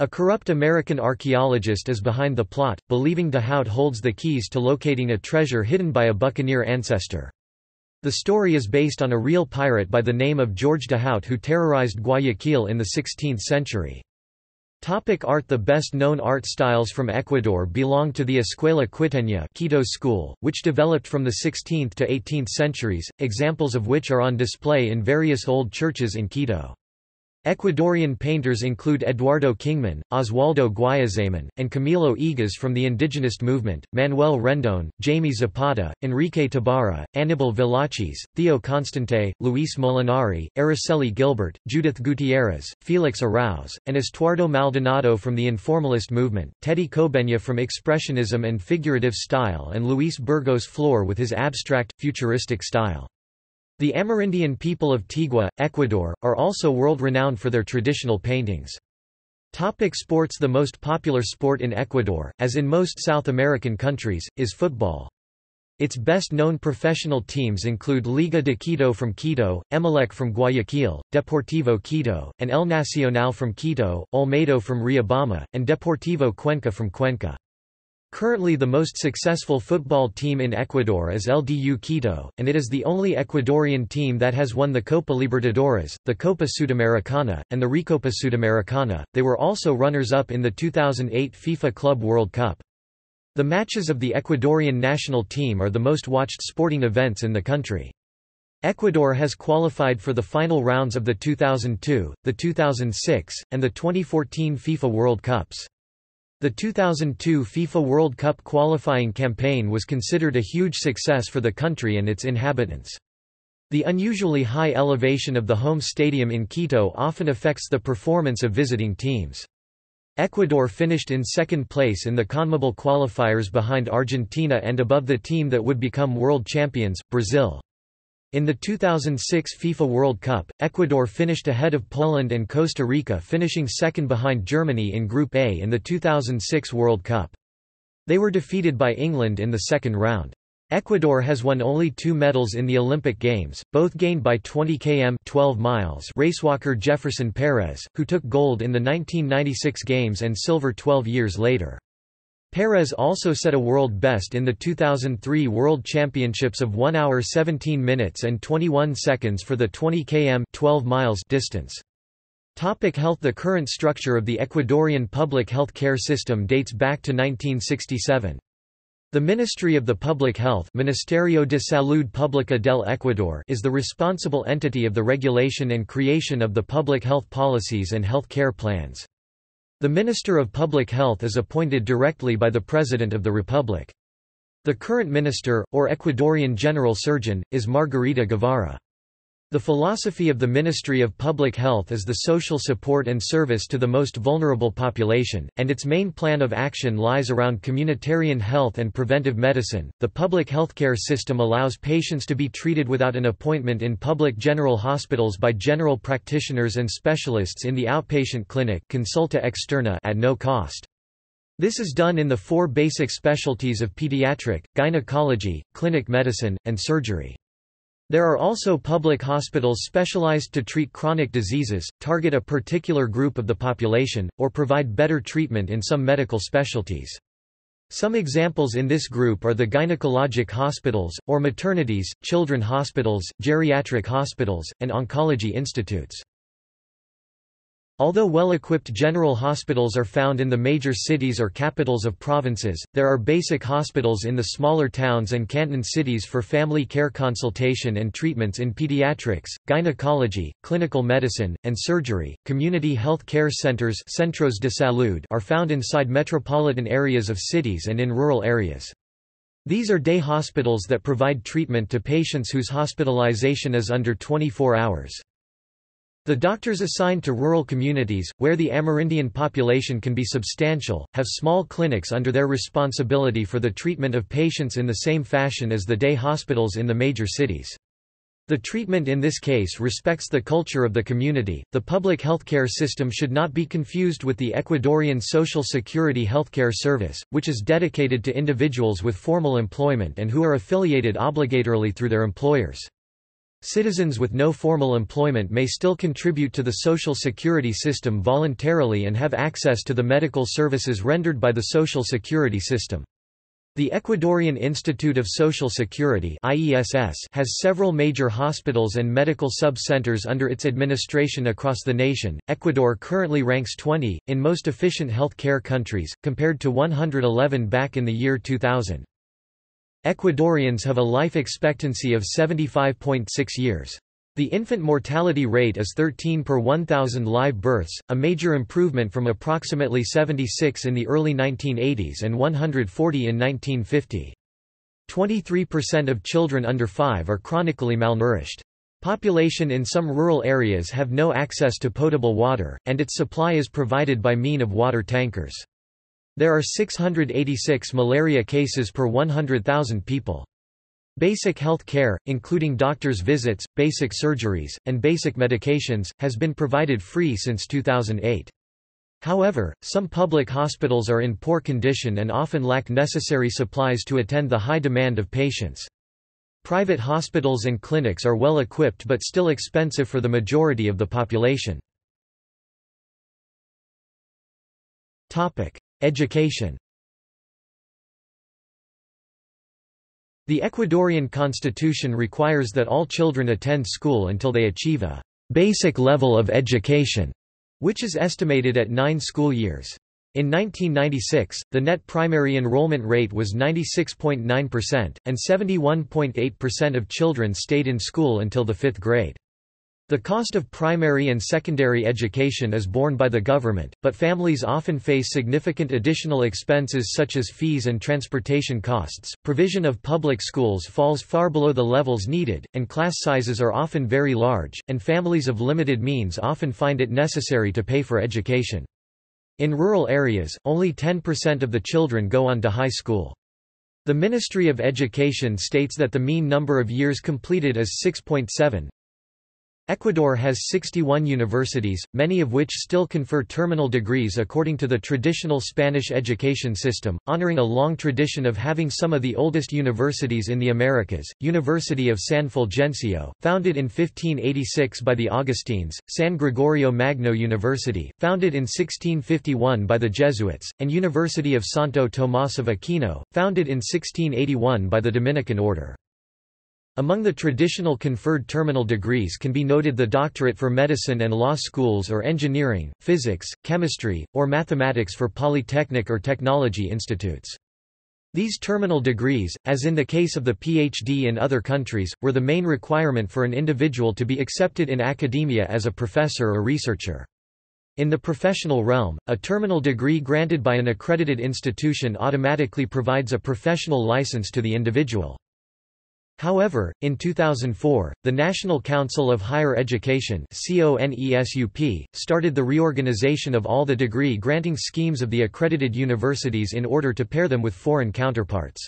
A corrupt American archaeologist is behind the plot, believing DeHout holds the keys to locating a treasure hidden by a buccaneer ancestor. The story is based on a real pirate by the name of George DeHout who terrorized Guayaquil in the 16th century. Topic art The best-known art styles from Ecuador belong to the Escuela Quiteña Quito school, which developed from the 16th to 18th centuries, examples of which are on display in various old churches in Quito. Ecuadorian painters include Eduardo Kingman, Oswaldo Guayasamín, and Camilo Egas from the indigenous movement, Manuel Rendón, Jaime Zapata, Enrique Tabara, Aníbal Velázquez, Theo Constante, Luis Molinari, Araceli Gilbert, Judith Gutiérrez, Felix Arauz, and Estuardo Maldonado from the informalist movement, Teddy Cobeña from expressionism and figurative style and Luis Burgos Flor with his abstract, futuristic style. The Amerindian people of Tigua, Ecuador, are also world-renowned for their traditional paintings. Topic sports The most popular sport in Ecuador, as in most South American countries, is football. Its best-known professional teams include Liga de Quito from Quito, Emelec from Guayaquil, Deportivo Quito, and El Nacional from Quito, Olmedo from Riobamba, and Deportivo Cuenca from Cuenca. Currently the most successful football team in Ecuador is LDU Quito, and it is the only Ecuadorian team that has won the Copa Libertadores, the Copa Sudamericana, and the Recopa Sudamericana. They were also runners-up in the 2008 FIFA Club World Cup. The matches of the Ecuadorian national team are the most watched sporting events in the country. Ecuador has qualified for the final rounds of the 2002, the 2006, and the 2014 FIFA World Cups. The 2002 FIFA World Cup qualifying campaign was considered a huge success for the country and its inhabitants. The unusually high elevation of the home stadium in Quito often affects the performance of visiting teams. Ecuador finished in second place in the CONMEBOL qualifiers behind Argentina and above the team that would become world champions, Brazil. In the 2006 FIFA World Cup, Ecuador finished ahead of Poland and Costa Rica finishing second behind Germany in Group A in the 2006 World Cup. They were defeated by England in the second round. Ecuador has won only two medals in the Olympic Games, both gained by 20 km 12 miles racewalker Jefferson Perez, who took gold in the 1996 Games and silver 12 years later. Perez also set a world best in the 2003 World Championships of 1 hour 17 minutes and 21 seconds for the 20 km 12 miles distance. Topic health The current structure of the Ecuadorian public health care system dates back to 1967. The Ministry of the Public Health Ministerio de Salud Pública del Ecuador is the responsible entity of the regulation and creation of the public health policies and health care plans. The Minister of Public Health is appointed directly by the President of the Republic. The current minister, or Ecuadorian General Surgeon, is Margarita Guevara. The philosophy of the Ministry of Public Health is the social support and service to the most vulnerable population, and its main plan of action lies around communitarian health and preventive medicine. The public healthcare system allows patients to be treated without an appointment in public general hospitals by general practitioners and specialists in the outpatient clinic consulta externa at no cost. This is done in the four basic specialties of pediatric, gynecology, clinic medicine, and surgery. There are also public hospitals specialized to treat chronic diseases, target a particular group of the population, or provide better treatment in some medical specialties. Some examples in this group are the gynecologic hospitals, or maternities, children hospitals, geriatric hospitals, and oncology institutes. Although well-equipped general hospitals are found in the major cities or capitals of provinces, there are basic hospitals in the smaller towns and canton cities for family care consultation and treatments in pediatrics, gynecology, clinical medicine, and surgery. Community health care centers Centros de Salud are found inside metropolitan areas of cities and in rural areas. These are day hospitals that provide treatment to patients whose hospitalization is under 24 hours. The doctors assigned to rural communities, where the Amerindian population can be substantial, have small clinics under their responsibility for the treatment of patients in the same fashion as the day hospitals in the major cities. The treatment in this case respects the culture of the community. The public healthcare system should not be confused with the Ecuadorian Social Security Healthcare Service, which is dedicated to individuals with formal employment and who are affiliated obligatorily through their employers. Citizens with no formal employment may still contribute to the social security system voluntarily and have access to the medical services rendered by the social security system. The Ecuadorian Institute of Social Security has several major hospitals and medical sub-centers under its administration across the nation. Ecuador currently ranks 20 in most efficient health care countries, compared to 111 back in the year 2000. Ecuadorians have a life expectancy of 75.6 years. The infant mortality rate is 13 per 1,000 live births, a major improvement from approximately 76 in the early 1980s and 140 in 1950. 23% of children under 5 are chronically malnourished. Population in some rural areas have no access to potable water, and its supply is provided by mean of water tankers. There are 686 malaria cases per 100,000 people. Basic health care, including doctor's visits, basic surgeries, and basic medications, has been provided free since 2008. However, some public hospitals are in poor condition and often lack necessary supplies to attend the high demand of patients. Private hospitals and clinics are well equipped but still expensive for the majority of the population. Education The Ecuadorian constitution requires that all children attend school until they achieve a basic level of education, which is estimated at nine school years. In 1996, the net primary enrollment rate was 96.9%, and 71.8% of children stayed in school until the fifth grade. The cost of primary and secondary education is borne by the government, but families often face significant additional expenses such as fees and transportation costs. Provision of public schools falls far below the levels needed, and class sizes are often very large, and families of limited means often find it necessary to pay for education. In rural areas, only 10% of the children go on to high school. The Ministry of Education states that the mean number of years completed is 6.7, Ecuador has 61 universities, many of which still confer terminal degrees according to the traditional Spanish education system, honoring a long tradition of having some of the oldest universities in the Americas. University of San Fulgencio, founded in 1586 by the Augustines, San Gregorio Magno University, founded in 1651 by the Jesuits, and University of Santo Tomás of Aquino, founded in 1681 by the Dominican order. Among the traditional conferred terminal degrees can be noted the doctorate for medicine and law schools or engineering, physics, chemistry, or mathematics for polytechnic or technology institutes. These terminal degrees, as in the case of the PhD in other countries, were the main requirement for an individual to be accepted in academia as a professor or researcher. In the professional realm, a terminal degree granted by an accredited institution automatically provides a professional license to the individual. However, in 2004, the National Council of Higher Education started the reorganization of all the degree-granting schemes of the accredited universities in order to pair them with foreign counterparts.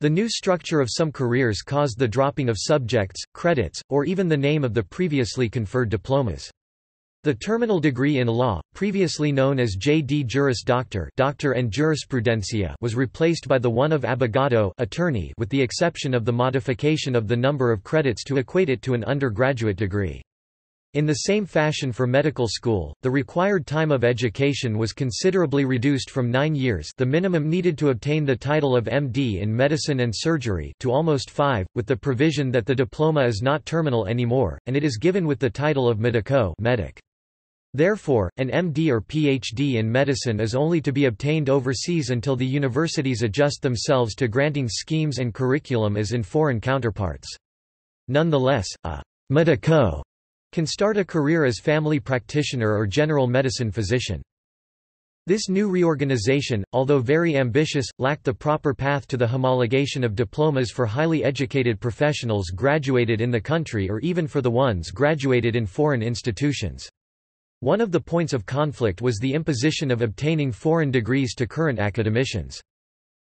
The new structure of some careers caused the dropping of subjects, credits, or even the name of the previously conferred diplomas. The terminal degree in law, previously known as J.D. Juris Doctor, Doctor en Jurisprudencia, was replaced by the one of abogado, attorney, with the exception of the modification of the number of credits to equate it to an undergraduate degree. In the same fashion for medical school, the required time of education was considerably reduced from nine years the minimum needed to obtain the title of MD in medicine and surgery to almost five, with the provision that the diploma is not terminal anymore, and it is given with the title of medico medic. Therefore, an MD or PhD in medicine is only to be obtained overseas until the universities adjust themselves to granting schemes and curriculum as in foreign counterparts. Nonetheless, a medico can start a career as family practitioner or general medicine physician. This new reorganization, although very ambitious, lacked the proper path to the homologation of diplomas for highly educated professionals graduated in the country or even for the ones graduated in foreign institutions. One of the points of conflict was the imposition of obtaining foreign degrees to current academicians.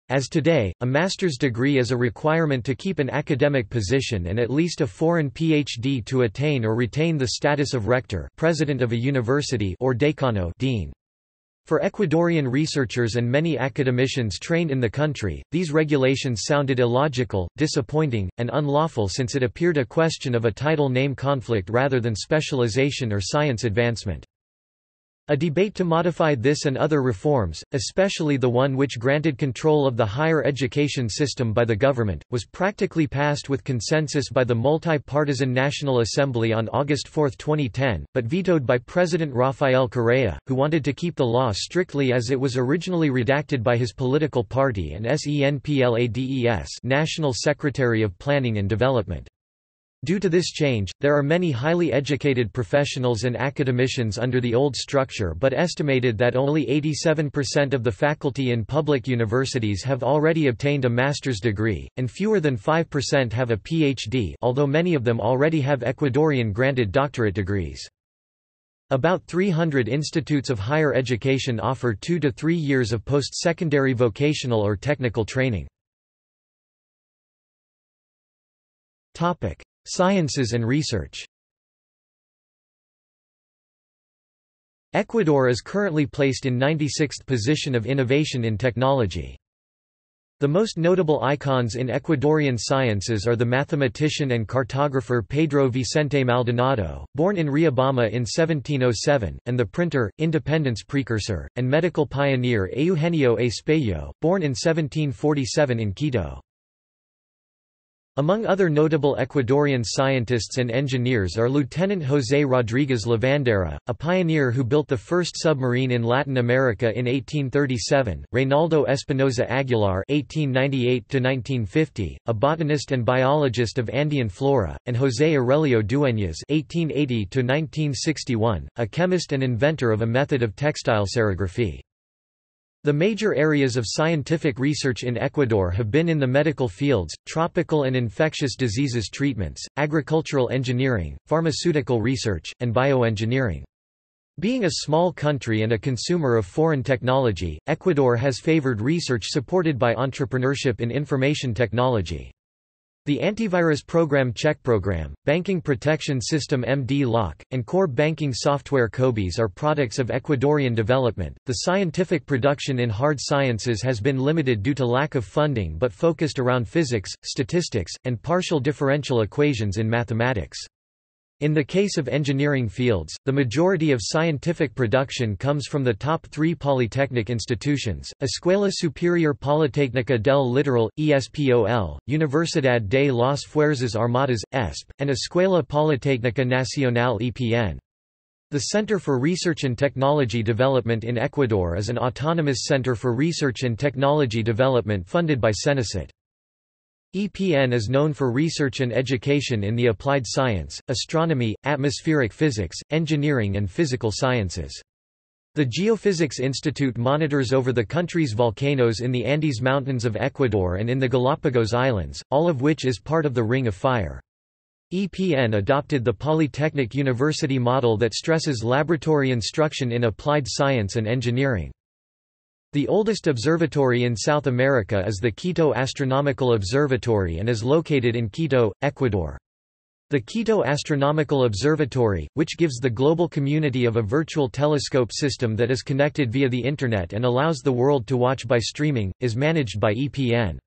As today, a master's degree is a requirement to keep an academic position and at least a foreign PhD to attain or retain the status of rector president of a university or decano dean. For Ecuadorian researchers and many academicians trained in the country, these regulations sounded illogical, disappointing, and unlawful since it appeared a question of a title name conflict rather than specialization or science advancement. A debate to modify this and other reforms, especially the one which granted control of the higher education system by the government, was practically passed with consensus by the multi-partisan National Assembly on August 4, 2010, but vetoed by President Rafael Correa, who wanted to keep the law strictly as it was originally redacted by his political party and SENPLADES National Secretary of Planning and Development. Due to this change, there are many highly educated professionals and academicians under the old structure but estimated that only 87% of the faculty in public universities have already obtained a master's degree, and fewer than 5% have a PhD although many of them already have Ecuadorian-granted doctorate degrees. About 300 institutes of higher education offer two to three years of post-secondary vocational or technical training. Sciences and research Ecuador is currently placed in 96th position of innovation in technology. The most notable icons in Ecuadorian sciences are the mathematician and cartographer Pedro Vicente Maldonado, born in Riobamba in 1707, and the printer, independence precursor, and medical pioneer Eugenio Espejo, born in 1747 in Quito. Among other notable Ecuadorian scientists and engineers are Lieutenant José Rodríguez Lavandera, a pioneer who built the first submarine in Latin America in 1837, Reynaldo Espinosa Aguilar (1898–1950), a botanist and biologist of Andean flora, and José Aurelio Dueñas (1880–1961), a chemist and inventor of a method of textile serigraphy. The major areas of scientific research in Ecuador have been in the medical fields, tropical and infectious diseases treatments, agricultural engineering, pharmaceutical research, and bioengineering. Being a small country and a consumer of foreign technology, Ecuador has favored research supported by entrepreneurship in information technology. The antivirus program Check Program, banking protection system MD Lock, and core banking software COBIS are products of Ecuadorian development. The scientific production in hard sciences has been limited due to lack of funding but focused around physics, statistics, and partial differential equations in mathematics. In the case of engineering fields, the majority of scientific production comes from the top three polytechnic institutions, Escuela Superior Politécnica del Litoral, ESPOL, Universidad de las Fuerzas Armadas, ESP, and Escuela Politécnica Nacional EPN. The Center for Research and Technology Development in Ecuador is an autonomous center for research and technology development funded by CENICET. EPN is known for research and education in the applied science, astronomy, atmospheric physics, engineering and physical sciences. The Geophysics Institute monitors over the country's volcanoes in the Andes Mountains of Ecuador and in the Galapagos Islands, all of which is part of the Ring of Fire. EPN adopted the Polytechnic University model that stresses laboratory instruction in applied science and engineering. The oldest observatory in South America is the Quito Astronomical Observatory and is located in Quito, Ecuador. The Quito Astronomical Observatory, which gives the global community of a virtual telescope system that is connected via the Internet and allows the world to watch by streaming, is managed by EPN.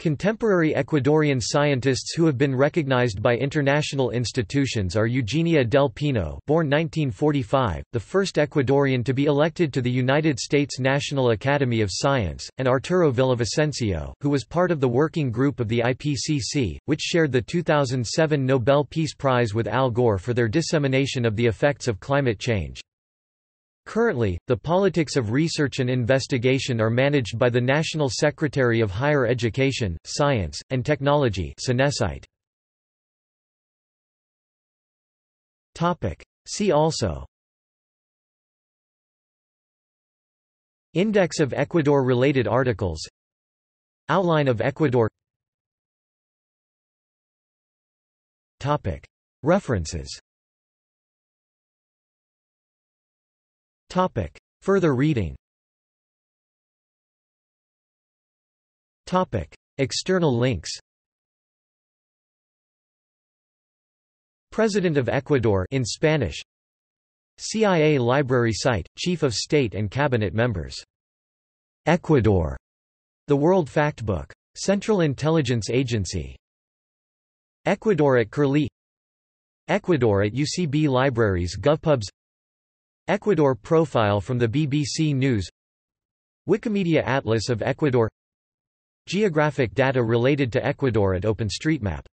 Contemporary Ecuadorian scientists who have been recognized by international institutions are Eugenia del Pino born 1945, the first Ecuadorian to be elected to the United States National Academy of Science, and Arturo Villavicencio, who was part of the working group of the IPCC, which shared the 2007 Nobel Peace Prize with Al Gore for their dissemination of the effects of climate change. Currently, the politics of research and investigation are managed by the National Secretary of Higher Education, Science, and Technology See also Index of Ecuador-related articles Outline of Ecuador References Topic. Further reading Topic. External links President of Ecuador in Spanish CIA Library Site, Chief of State and Cabinet Members. Ecuador. The World Factbook. Central Intelligence Agency. Ecuador at Curlie Ecuador at UCB Libraries GovPubs Ecuador profile from the BBC News. Wikimedia Atlas of Ecuador. Geographic data related to Ecuador at OpenStreetMap